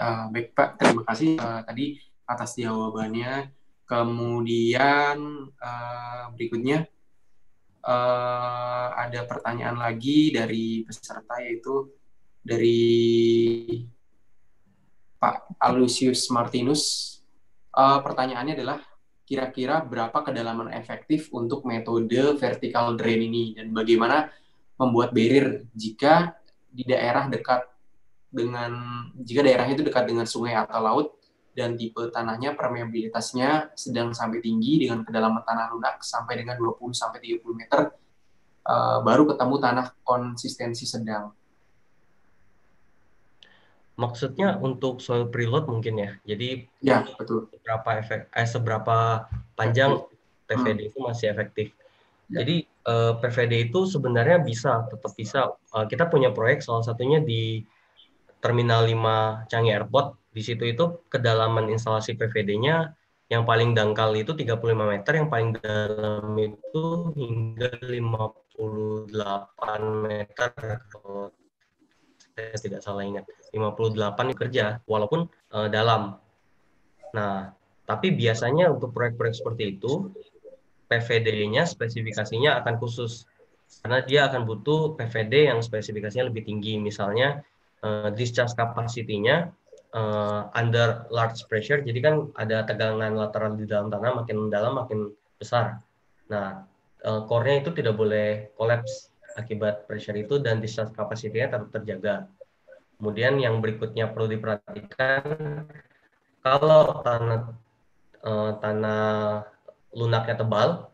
Eh, baik Pak, terima kasih eh, tadi atas jawabannya. Kemudian eh, berikutnya eh, ada pertanyaan lagi dari peserta yaitu dari Pak Alusius Martinus. Eh, pertanyaannya adalah kira-kira berapa kedalaman efektif untuk metode vertical drain ini dan bagaimana membuat barrier jika di daerah dekat dengan jika daerahnya itu dekat dengan sungai atau laut dan tipe tanahnya permeabilitasnya sedang sampai tinggi dengan kedalaman tanah lunak sampai dengan 20 sampai 30 meter eh, baru ketemu tanah konsistensi sedang. Maksudnya untuk soil preload mungkin ya jadi Ya, betul. seberapa efek eh seberapa panjang PVD itu masih efektif Ya. jadi eh, PVD itu sebenarnya bisa tetap bisa Eh, kita punya proyek salah satunya di Terminal 5 Canggih Airport di situ itu kedalaman instalasi PVD-nya yang paling dangkal itu 35 meter, yang paling dalam itu hingga 58 meter kalau saya tidak salah ingat. 58 kerja walaupun eh, dalam. Nah, tapi biasanya untuk proyek-proyek seperti itu PVD-nya spesifikasinya akan khusus karena dia akan butuh PVD yang spesifikasinya lebih tinggi. Misalnya eh, discharge capacity-nya eh, under large pressure, jadi kan ada tegangan lateral di dalam tanah makin dalam makin besar. Nah, eh, core-nya itu tidak boleh collapse akibat pressure itu dan discharge capacity-nya tetap terjaga. Kemudian yang berikutnya perlu diperhatikan kalau tanah eh, tanah lunaknya tebal,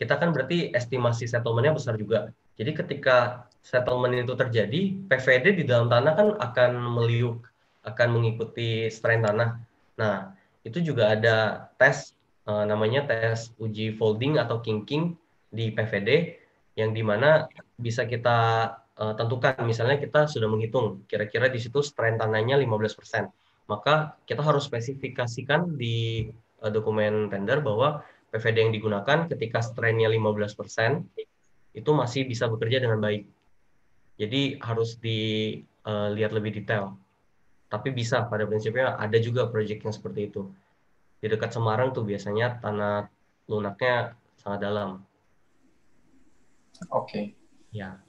kita kan berarti estimasi settlement-nya besar juga. Jadi ketika settlement itu terjadi, PVD di dalam tanah kan akan meliuk, akan mengikuti strain tanah. Nah, itu juga ada tes eh, namanya tes uji folding atau kinking di PVD yang di mana bisa kita eh, tentukan misalnya kita sudah menghitung kira-kira di situ strain tanahnya 15%. Maka kita harus spesifikasikan di eh, dokumen tender bahwa PVD yang digunakan ketika strainnya 15% itu masih bisa bekerja dengan baik. Jadi harus dilihat lebih detail. Tapi bisa pada prinsipnya ada juga proyek yang seperti itu. Di dekat Semarang tuh biasanya tanah lunaknya sangat dalam. Oke. Ya.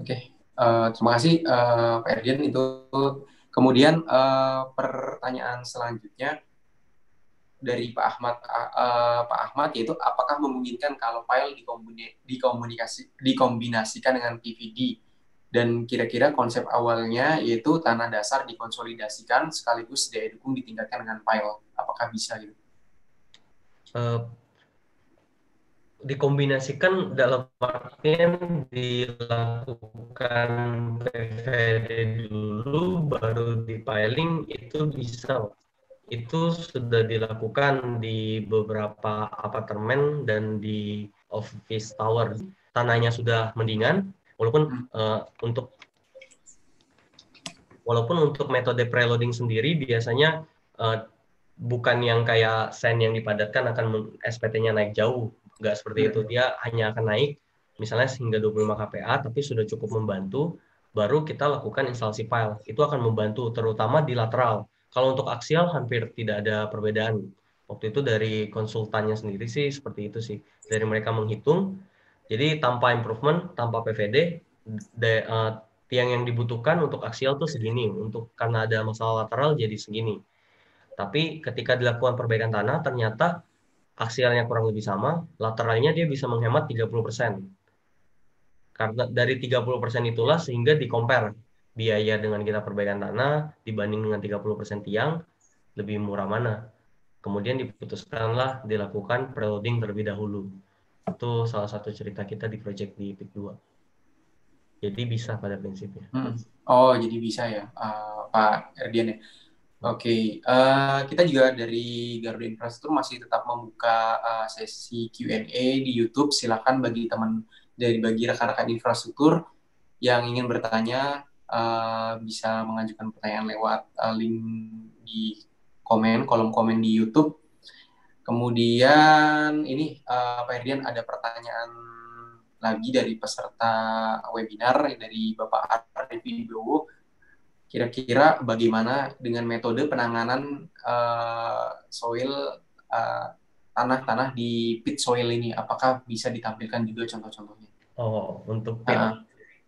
Oke. Uh, terima kasih uh, Pak Erdian itu. Kemudian uh, pertanyaan selanjutnya dari Pak Ahmad uh, Pak Ahmad yaitu apakah memungkinkan kalau file dikomunikasi dikombinasikan dengan PVD dan kira-kira konsep awalnya yaitu tanah dasar dikonsolidasikan sekaligus daya dukung ditingkatkan dengan file apakah bisa gitu? Uh, dikombinasikan dalam artian dilakukan PVD dulu baru dipiling itu bisa. Itu sudah dilakukan di beberapa apartemen dan di office tower. Tanahnya sudah mendingan walaupun uh, untuk walaupun untuk metode preloading sendiri biasanya uh, bukan yang kayak sen yang dipadatkan akan SPT-nya naik jauh nggak seperti itu. Hmm. dia hanya akan naik misalnya hingga 25 kPa tapi sudah cukup membantu baru kita lakukan instalasi file. Itu akan membantu terutama di lateral. Kalau untuk aksial hampir tidak ada perbedaan. Waktu itu dari konsultannya sendiri sih seperti itu sih. Dari mereka menghitung jadi tanpa improvement tanpa PVD de, uh, tiang yang dibutuhkan untuk aksial tuh segini. Untuk karena ada masalah lateral jadi segini. Tapi ketika dilakukan perbaikan tanah ternyata aksialnya kurang lebih sama, lateralnya dia bisa menghemat 30%. Karena dari 30% itulah sehingga dikompar biaya dengan kita perbaikan tanah dibanding dengan 30% tiang lebih murah mana. Kemudian diputuskanlah dilakukan preloading terlebih dahulu. Itu salah satu cerita kita di project di PIK 2. Jadi bisa pada prinsipnya. Hmm. Oh, jadi bisa ya, uh, Pak Erdian ya. Oke, okay. uh, eh, kita juga dari Garuda Infrastruktur masih tetap membuka uh, sesi Q&A di YouTube. Silakan bagi teman dari bagi rekan-rekan infrastruktur yang ingin bertanya uh, bisa mengajukan pertanyaan lewat uh, link di komen kolom komen di YouTube. Kemudian ini uh, Pak Erdian ada pertanyaan lagi dari peserta webinar dari Bapak Arif Wibowo kira-kira bagaimana dengan metode penanganan uh, soil uh, tanah-tanah di pit soil ini? Apakah bisa ditampilkan juga contoh-contohnya? Oh untuk pit? Uh,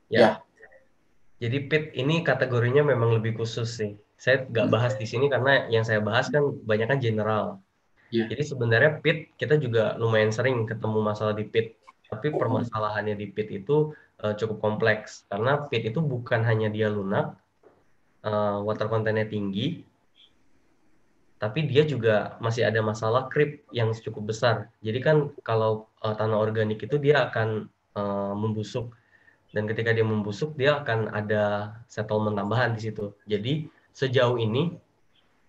ya. ya. Jadi pit ini kategorinya memang lebih khusus sih. Saya nggak hmm. bahas di sini karena yang saya bahas kan banyak kan general. Yeah. jadi sebenarnya pit kita juga lumayan sering ketemu masalah di pit. Tapi permasalahannya di pit itu uh, cukup kompleks. Karena pit itu bukan hanya dia lunak uh, water contentnya tinggi, tapi dia juga masih ada masalah creep yang cukup besar. Jadi kan kalau uh, tanah organik itu dia akan uh, membusuk dan ketika dia membusuk dia akan ada settlement tambahan di situ. Jadi sejauh ini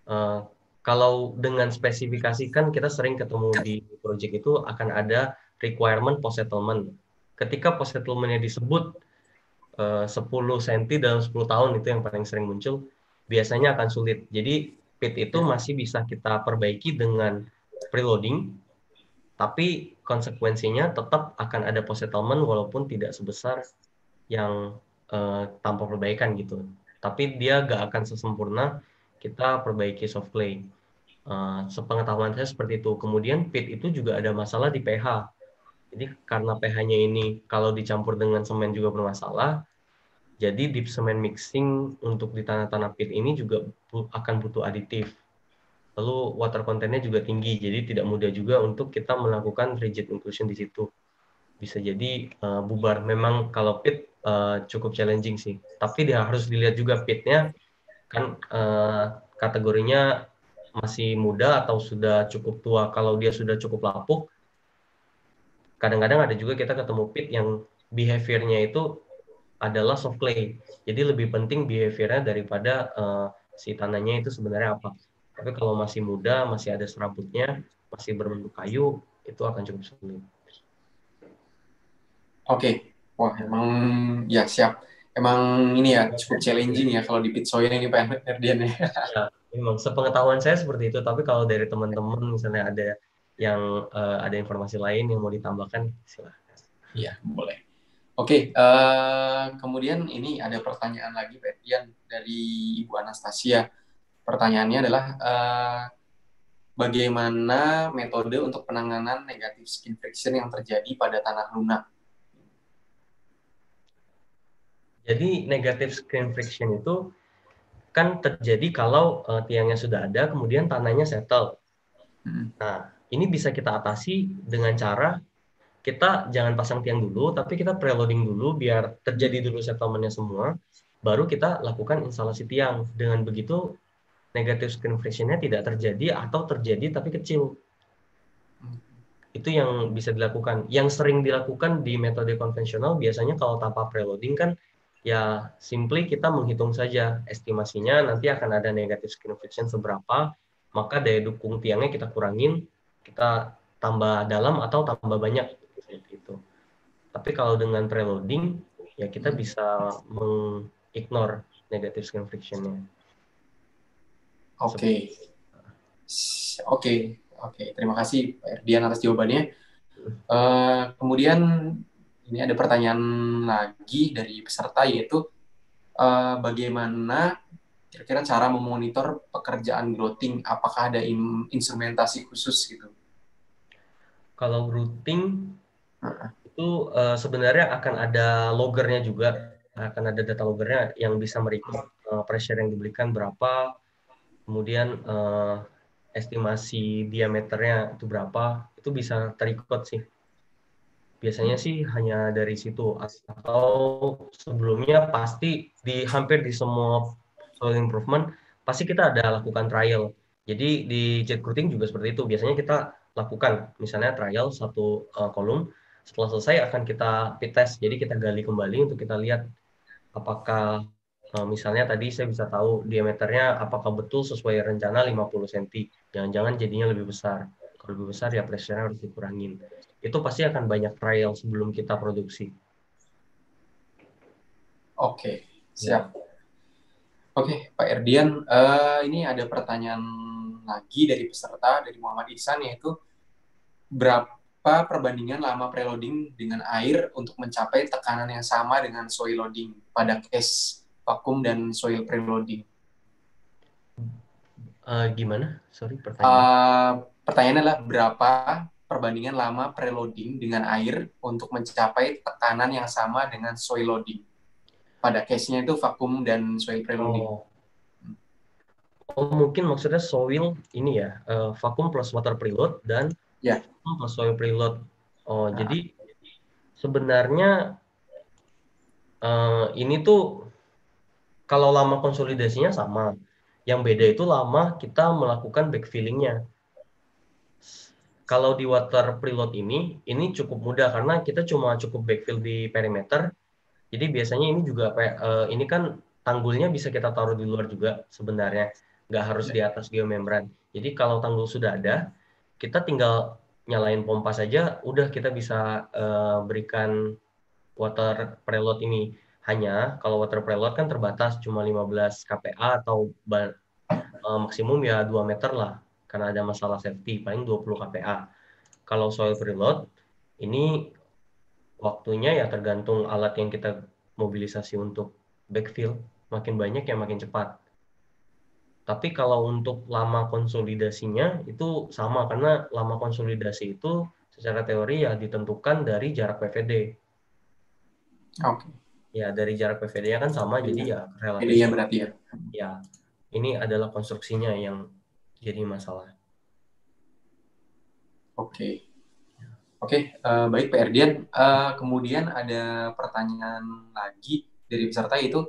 uh, kalau dengan spesifikasi kan kita sering ketemu di project itu akan ada requirement post settlement. Ketika post settlementnya disebut 10 eh, cm dalam 10 tahun itu yang paling sering muncul biasanya akan sulit. Jadi pit itu masih bisa kita perbaiki dengan preloading tapi konsekuensinya tetap akan ada post settlement walaupun tidak sebesar yang uh, tanpa perbaikan gitu. Tapi dia gak akan sesempurna kita perbaiki soft clay. Uh, sepengetahuan saya seperti itu. Kemudian pit itu juga ada masalah di pH. Jadi karena pH-nya ini kalau dicampur dengan semen juga bermasalah, jadi deep cement mixing untuk di tanah-tanah pit ini juga akan butuh aditif. Lalu water contentnya juga tinggi, jadi tidak mudah juga untuk kita melakukan rigid inclusion di situ. Bisa jadi uh, bubar. Memang kalau pit uh, cukup challenging sih. Tapi dia harus dilihat juga pitnya kan uh, kategorinya masih muda atau sudah cukup tua. Kalau dia sudah cukup lapuk, kadang-kadang ada juga kita ketemu pit yang behaviornya itu adalah soft clay. Jadi lebih penting behaviornya daripada uh, si tanahnya itu sebenarnya apa. Tapi kalau masih muda, masih ada serabutnya, masih berbentuk kayu, itu akan cukup sulit. Oke, okay. wah emang ya siap. Emang ini ya cukup challenging ya kalau di pit soil ini Pak Erdian ya. ya. Memang sepengetahuan saya seperti itu, tapi kalau dari teman-teman misalnya ada yang uh, ada informasi lain yang mau ditambahkan, silahkan. Iya, boleh. Oke, uh, kemudian ini ada pertanyaan lagi, Pak Ian, dari Ibu Anastasia. Pertanyaannya adalah, uh, bagaimana metode untuk penanganan negatif skin friction yang terjadi pada tanah lunak? Jadi negative screen friction itu kan terjadi kalau uh, tiangnya sudah ada, kemudian tanahnya settle. Hmm. Nah, ini bisa kita atasi dengan cara kita jangan pasang tiang dulu, tapi kita preloading dulu biar terjadi dulu settlementnya semua, baru kita lakukan instalasi tiang. Dengan begitu negative screen friction-nya tidak terjadi atau terjadi tapi kecil. Itu yang bisa dilakukan. Yang sering dilakukan di metode konvensional biasanya kalau tanpa preloading kan ya simply kita menghitung saja estimasinya nanti akan ada negative screen friction seberapa maka daya dukung tiangnya kita kurangin kita tambah dalam atau tambah banyak seperti itu tapi kalau dengan preloading ya kita bisa mengignore negative screen frictionnya. Oke. Oke oke. Terima kasih Pak Erdian atas jawabannya. Uh, kemudian ini ada pertanyaan lagi dari peserta yaitu uh, bagaimana kira-kira cara memonitor pekerjaan growthing apakah ada in, instrumentasi khusus gitu? Kalau routing uh-uh. itu uh, sebenarnya akan ada loggernya juga. Akan ada data loggernya yang bisa merecord uh, pressure yang diberikan berapa. Kemudian uh, estimasi diameternya itu berapa. Itu bisa terikut sih. Biasanya sih hanya dari situ. Atau sebelumnya pasti di hampir di semua soil improvement pasti kita ada lakukan trial. Jadi di jet recruiting juga seperti itu. Biasanya kita lakukan misalnya trial satu uh, kolom. Setelah selesai akan kita pit test. Jadi kita gali kembali untuk kita lihat apakah uh, misalnya tadi saya bisa tahu diameternya apakah betul sesuai rencana 50 cm. Jangan-jangan jadinya lebih besar. Kalau lebih besar ya pressure harus dikurangin itu pasti akan banyak trial sebelum kita produksi. Oke, siap. Ya. Oke, Pak Erdian, uh, ini ada pertanyaan lagi dari peserta dari Muhammad Ihsan yaitu berapa perbandingan lama preloading dengan air untuk mencapai tekanan yang sama dengan soil loading pada case vakum dan soil preloading? Uh, gimana? Sorry, pertanyaan. Uh, pertanyaannya adalah berapa perbandingan lama preloading dengan air untuk mencapai tekanan yang sama dengan soil loading. Pada case-nya itu vakum dan soil preloading. Oh. oh mungkin maksudnya soil ini ya, uh, vakum plus water preload dan ya. plus soil preload. Oh, nah. jadi sebenarnya uh, ini tuh kalau lama konsolidasinya sama. Yang beda itu lama kita melakukan backfillingnya kalau di water preload ini, ini cukup mudah karena kita cuma cukup backfill di perimeter. Jadi biasanya ini juga uh, ini kan tanggulnya bisa kita taruh di luar juga sebenarnya, nggak harus di atas geomembran. Jadi kalau tanggul sudah ada, kita tinggal nyalain pompa saja, udah kita bisa uh, berikan water preload ini. Hanya kalau water preload kan terbatas cuma 15 kPa atau uh, maksimum ya 2 meter lah karena ada masalah safety paling 20 kPa. Kalau soil preload ini waktunya ya tergantung alat yang kita mobilisasi untuk backfill makin banyak ya makin cepat. Tapi kalau untuk lama konsolidasinya itu sama karena lama konsolidasi itu secara teori ya ditentukan dari jarak PVD. Oke. Okay. Ya dari jarak PVD-nya kan sama jadi ya relatif. Ini ya berarti ya. Ya. Ini adalah konstruksinya yang jadi masalah. Oke. Okay. Oke, okay, uh, eh, baik Pak Erdian. Uh, kemudian ada pertanyaan lagi dari peserta itu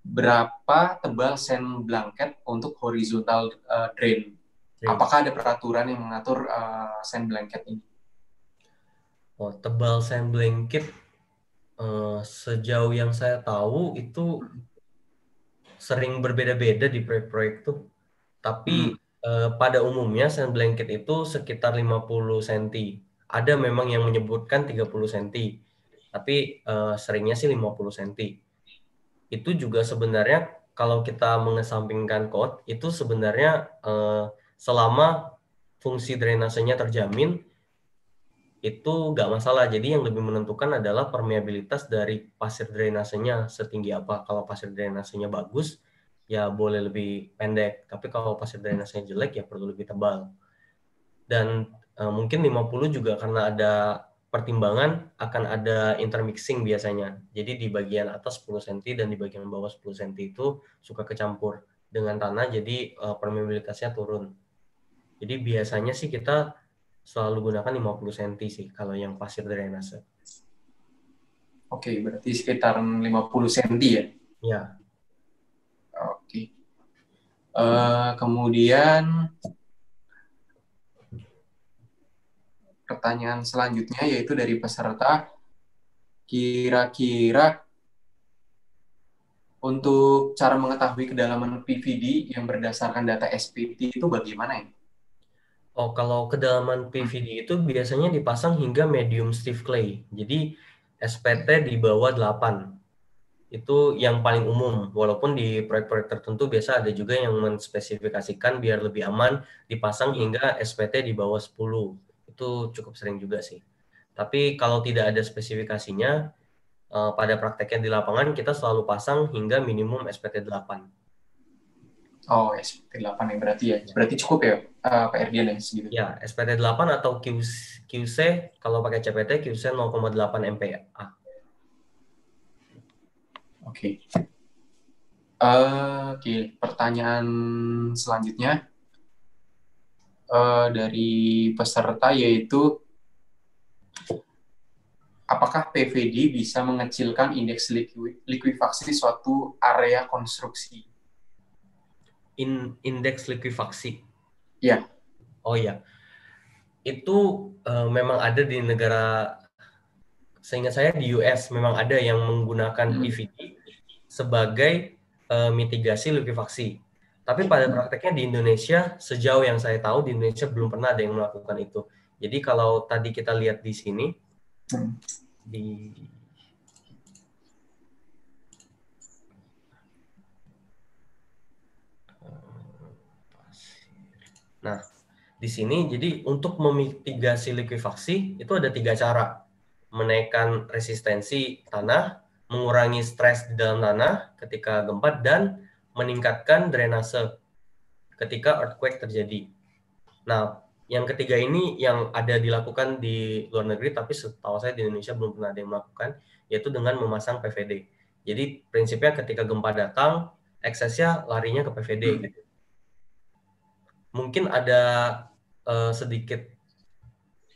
berapa tebal sand blanket untuk horizontal uh, drain? Drain. Apakah ada peraturan yang mengatur uh, sand blanket ini? Oh, tebal sand blanket uh, sejauh yang saya tahu itu sering berbeda-beda di proyek-proyek tuh. Tapi hmm eh, pada umumnya sand blanket itu sekitar 50 cm. Ada memang yang menyebutkan 30 cm, tapi eh, seringnya sih 50 cm. Itu juga sebenarnya kalau kita mengesampingkan code, itu sebenarnya eh, selama fungsi drainasenya terjamin, itu nggak masalah. Jadi yang lebih menentukan adalah permeabilitas dari pasir drainasenya setinggi apa. Kalau pasir drainasenya bagus, ya boleh lebih pendek. Tapi kalau pasir drainasenya jelek ya perlu lebih tebal. Dan uh, mungkin 50 juga karena ada pertimbangan akan ada intermixing biasanya. Jadi di bagian atas 10 cm dan di bagian bawah 10 cm itu suka kecampur dengan tanah jadi uh, permeabilitasnya turun. Jadi biasanya sih kita selalu gunakan 50 cm sih kalau yang pasir drainase. Oke, berarti sekitar 50 cm ya? Ya. Oke. Uh, kemudian pertanyaan selanjutnya yaitu dari peserta kira-kira untuk cara mengetahui kedalaman PVD yang berdasarkan data SPT itu bagaimana ya? Oh, kalau kedalaman PVD itu biasanya dipasang hingga medium stiff clay. Jadi SPT di bawah 8. Itu yang paling umum. Walaupun di proyek-proyek tertentu biasa ada juga yang menspesifikasikan biar lebih aman dipasang hingga SPT di bawah 10 itu cukup sering juga sih. Tapi kalau tidak ada spesifikasinya, uh, pada prakteknya di lapangan kita selalu pasang hingga minimum SPT 8. Oh, SPT 8 ya berarti ya. Berarti cukup ya uh, Pak Erdian ya segitu. Ya, SPT 8 atau QC, QC kalau pakai CPT QC 0,8 MPa. Oke. Okay. Uh, Oke, okay. pertanyaan selanjutnya uh, dari peserta yaitu apakah PVD bisa mengecilkan indeks likuifaksi suatu area konstruksi? In, indeks likuifaksi? Ya. Oh ya. Itu uh, memang ada di negara, seingat saya di US memang ada yang menggunakan hmm. PVD sebagai uh, mitigasi likuifaksi. Tapi pada prakteknya di Indonesia, sejauh yang saya tahu di Indonesia belum pernah ada yang melakukan itu. Jadi kalau tadi kita lihat di sini, di Nah, di sini jadi untuk memitigasi likuifaksi itu ada tiga cara. Menaikkan resistensi tanah, mengurangi stres di dalam tanah ketika gempa, dan meningkatkan drainase ketika earthquake terjadi. Nah, yang ketiga ini yang ada dilakukan di luar negeri, tapi setahu saya di Indonesia belum pernah ada yang melakukan, yaitu dengan memasang PVD. Jadi prinsipnya ketika gempa datang, eksesnya larinya ke PVD. Hmm. Gitu. Mungkin ada uh, sedikit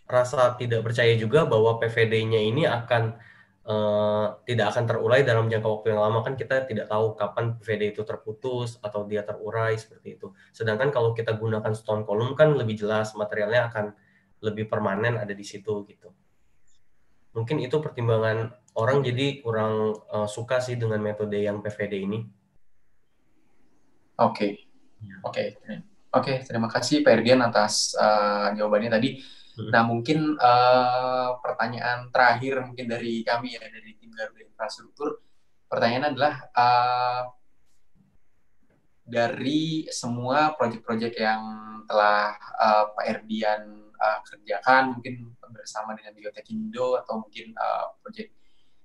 rasa tidak percaya juga bahwa PVD-nya ini akan uh, tidak akan terurai dalam jangka waktu yang lama kan kita tidak tahu kapan PVD itu terputus atau dia terurai seperti itu. Sedangkan kalau kita gunakan stone column kan lebih jelas materialnya akan lebih permanen ada di situ gitu. Mungkin itu pertimbangan orang jadi kurang uh, suka sih dengan metode yang PVD ini. Oke, okay. oke, okay. oke. Okay, terima kasih Pak Erdian atas uh, jawabannya tadi. Nah, mungkin uh, pertanyaan terakhir mungkin dari kami ya dari tim Garuda Infrastruktur, pertanyaan adalah uh, dari semua proyek-proyek yang telah uh, Pak Erdian uh, kerjakan, mungkin bersama dengan Biotekindo atau mungkin uh, proyek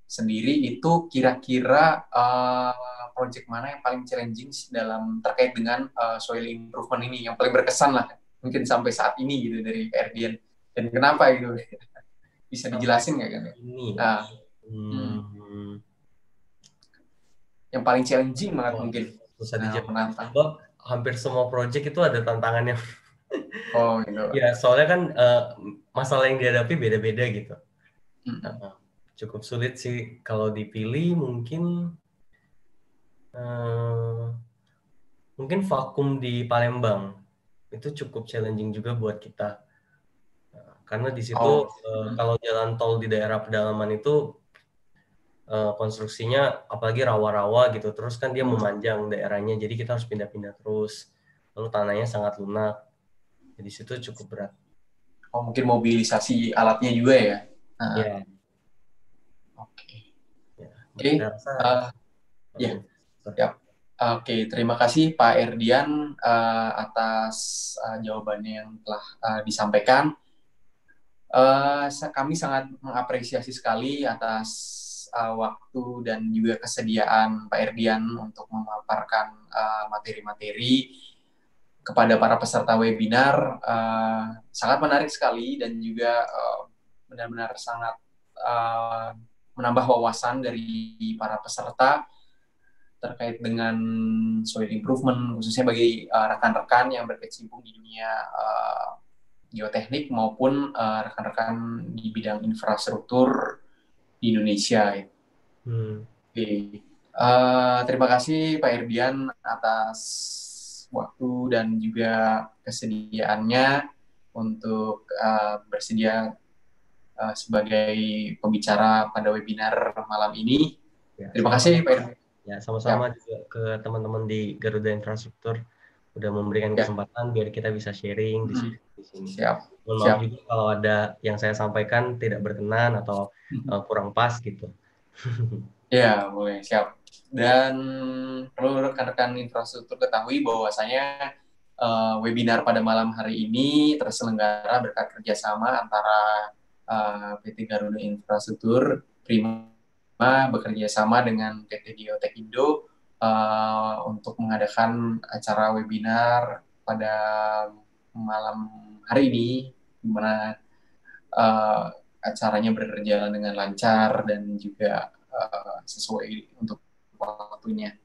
sendiri itu kira-kira uh, proyek mana yang paling challenging dalam terkait dengan uh, soil improvement ini? Yang paling berkesan lah mungkin sampai saat ini gitu dari Pak Erdian dan kenapa itu? Bisa dijelasin nggak kan ini. Nah, hmm. hmm. yang paling challenging banget oh, mungkin. susah nah, dijawab. hampir semua project itu ada tantangannya. Oh gitu. Ya soalnya kan uh, masalah yang dihadapi beda-beda gitu. Hmm. uh, cukup sulit sih kalau dipilih mungkin uh, mungkin vakum di Palembang. Itu cukup challenging juga buat kita karena di situ oh. uh, kalau jalan tol di daerah pedalaman itu uh, konstruksinya apalagi rawa-rawa gitu, terus kan dia memanjang daerahnya, jadi kita harus pindah-pindah terus. Lalu tanahnya sangat lunak, jadi situ cukup berat. Oh mungkin mobilisasi alatnya juga ya? Nah. Ya. Oke. Ya, Oke. Okay. Uh, ya. Oke, terima kasih Pak Erdian uh, atas uh, jawabannya yang telah uh, disampaikan. Uh, kami sangat mengapresiasi sekali atas uh, waktu dan juga kesediaan Pak Erdian untuk memaparkan eh, materi-materi uh, kepada para peserta webinar. Uh, sangat menarik sekali dan juga uh, benar-benar sangat uh, menambah wawasan dari para peserta terkait dengan soil improvement khususnya bagi rekan-rekan uh, yang berkecimpung di dunia uh, geoteknik maupun rekan-rekan uh, di bidang infrastruktur di Indonesia. Hmm. Oke, uh, terima kasih Pak Erbian atas waktu dan juga kesediaannya untuk uh, bersedia uh, sebagai pembicara pada webinar malam ini. Ya, Terima kasih Pak Irfan. Ya, sama-sama ya. juga ke teman-teman di Garuda Infrastruktur udah memberikan ya. kesempatan biar kita bisa sharing di, hmm. Di sini. Siap. Mohon maaf juga kalau ada yang saya sampaikan tidak berkenan atau uh, kurang pas gitu. ya, boleh. Siap. Dan perlu rekan-rekan infrastruktur ketahui bahwasanya uh, webinar pada malam hari ini terselenggara berkat kerjasama antara uh, eh, PT Garuda Infrastruktur Prima bekerja sama dengan PT Geotek Indo uh, untuk mengadakan acara webinar pada malam hari ini, di mana uh, acaranya berjalan dengan lancar dan juga uh, sesuai untuk waktunya.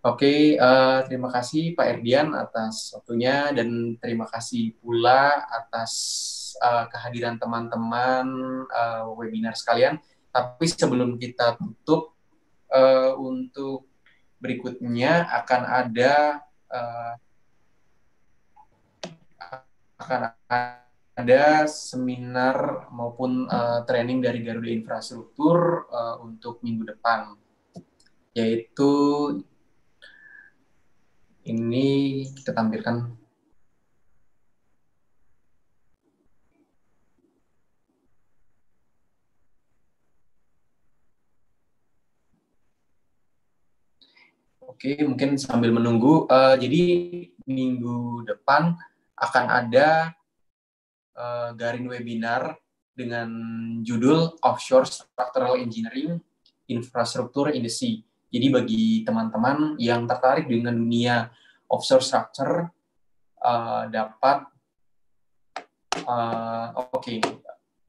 Oke, okay, uh, terima kasih Pak Erdian atas waktunya dan terima kasih pula atas uh, kehadiran teman-teman uh, webinar sekalian. Tapi sebelum kita tutup, uh, untuk berikutnya akan ada uh, akan ada seminar maupun uh, training dari Garuda Infrastruktur uh, untuk minggu depan, yaitu ini kita tampilkan Oke, mungkin sambil menunggu. Uh, jadi minggu depan akan ada uh, garing webinar dengan judul Offshore Structural Engineering Infrastruktur in the Sea. Jadi bagi teman-teman yang tertarik dengan dunia offshore structure uh, dapat uh, oke okay.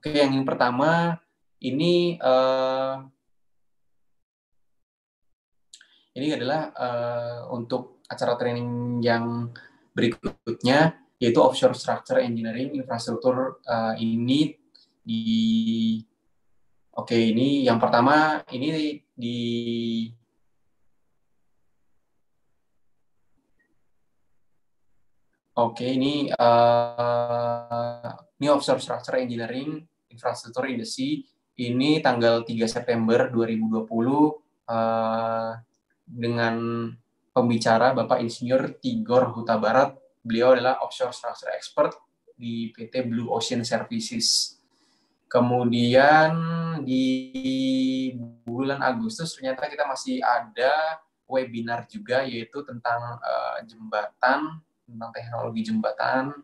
okay, yang pertama ini uh, ini adalah uh, untuk acara training yang berikutnya yaitu offshore structure engineering infrastruktur uh, ini di oke okay, ini yang pertama ini di Oke, okay, ini uh, ini offshore structure engineering infrastruktur in. Ini tanggal 3 September 2020 uh, dengan pembicara Bapak Insinyur Tigor Huta Barat. Beliau adalah offshore structure expert di PT Blue Ocean Services. Kemudian di bulan Agustus ternyata kita masih ada webinar juga yaitu tentang uh, jembatan, tentang teknologi jembatan,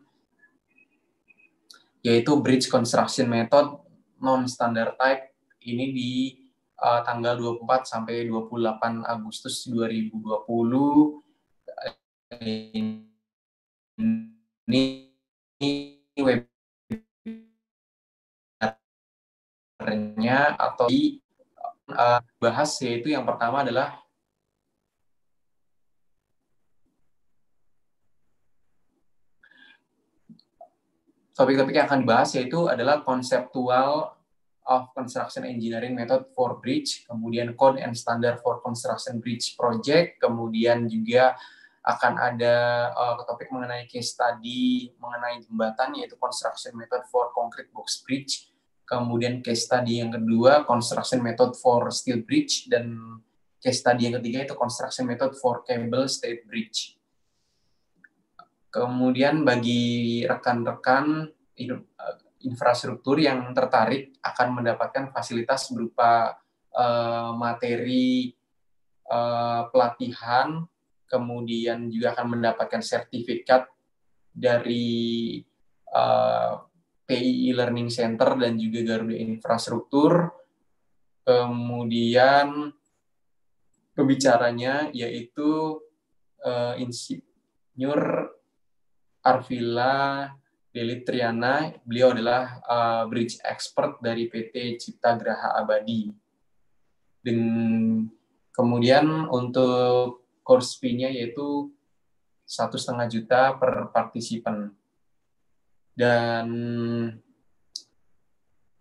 yaitu Bridge Construction Method Non-Standard Type. Ini di uh, tanggal 24 sampai 28 Agustus 2020 ini webinarnya atau di uh, bahas yaitu yang pertama adalah topik-topik yang akan dibahas yaitu adalah konseptual of Construction Engineering Method for Bridge, kemudian Code and Standard for Construction Bridge Project, kemudian juga akan ada uh, topik mengenai case study mengenai jembatan yaitu Construction Method for Concrete Box Bridge, kemudian case study yang kedua Construction Method for Steel Bridge dan case study yang ketiga itu Construction Method for Cable State Bridge. Kemudian bagi rekan-rekan infrastruktur yang tertarik akan mendapatkan fasilitas berupa uh, materi uh, pelatihan, kemudian juga akan mendapatkan sertifikat dari uh, PI Learning Center dan juga Garuda Infrastruktur. Kemudian pembicaranya yaitu uh, Insinyur Arvila Lili Triana. Beliau adalah uh, bridge expert dari PT Cipta Graha Abadi. Dan kemudian untuk course fee-nya yaitu satu setengah juta per partisipan. Dan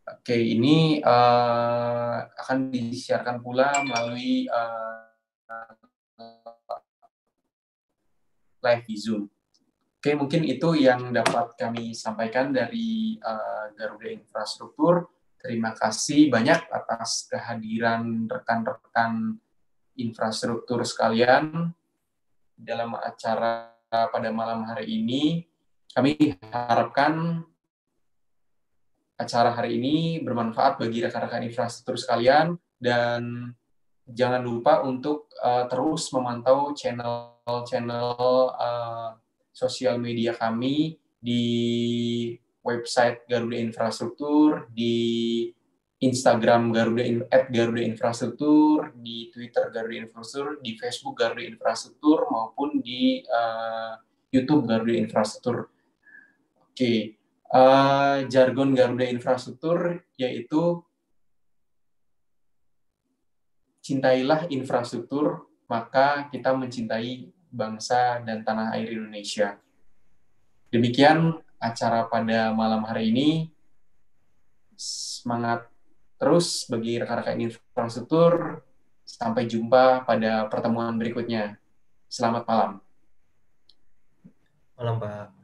oke okay, ini uh, akan disiarkan pula melalui uh, live di Zoom. Oke, mungkin itu yang dapat kami sampaikan dari uh, Garuda Infrastruktur. Terima kasih banyak atas kehadiran rekan-rekan infrastruktur sekalian dalam acara pada malam hari ini. Kami harapkan acara hari ini bermanfaat bagi rekan-rekan infrastruktur sekalian dan jangan lupa untuk uh, terus memantau channel-channel uh, sosial media kami di website Garuda Infrastruktur, di Instagram Garuda at Garuda Infrastruktur, di Twitter Garuda Infrastruktur, di Facebook Garuda Infrastruktur maupun di uh, YouTube Garuda Infrastruktur. Oke, okay. uh, jargon Garuda Infrastruktur yaitu cintailah infrastruktur, maka kita mencintai bangsa dan tanah air Indonesia. Demikian acara pada malam hari ini. Semangat terus bagi rekan-rekan infrastruktur. Sampai jumpa pada pertemuan berikutnya. Selamat malam. Malam, Pak.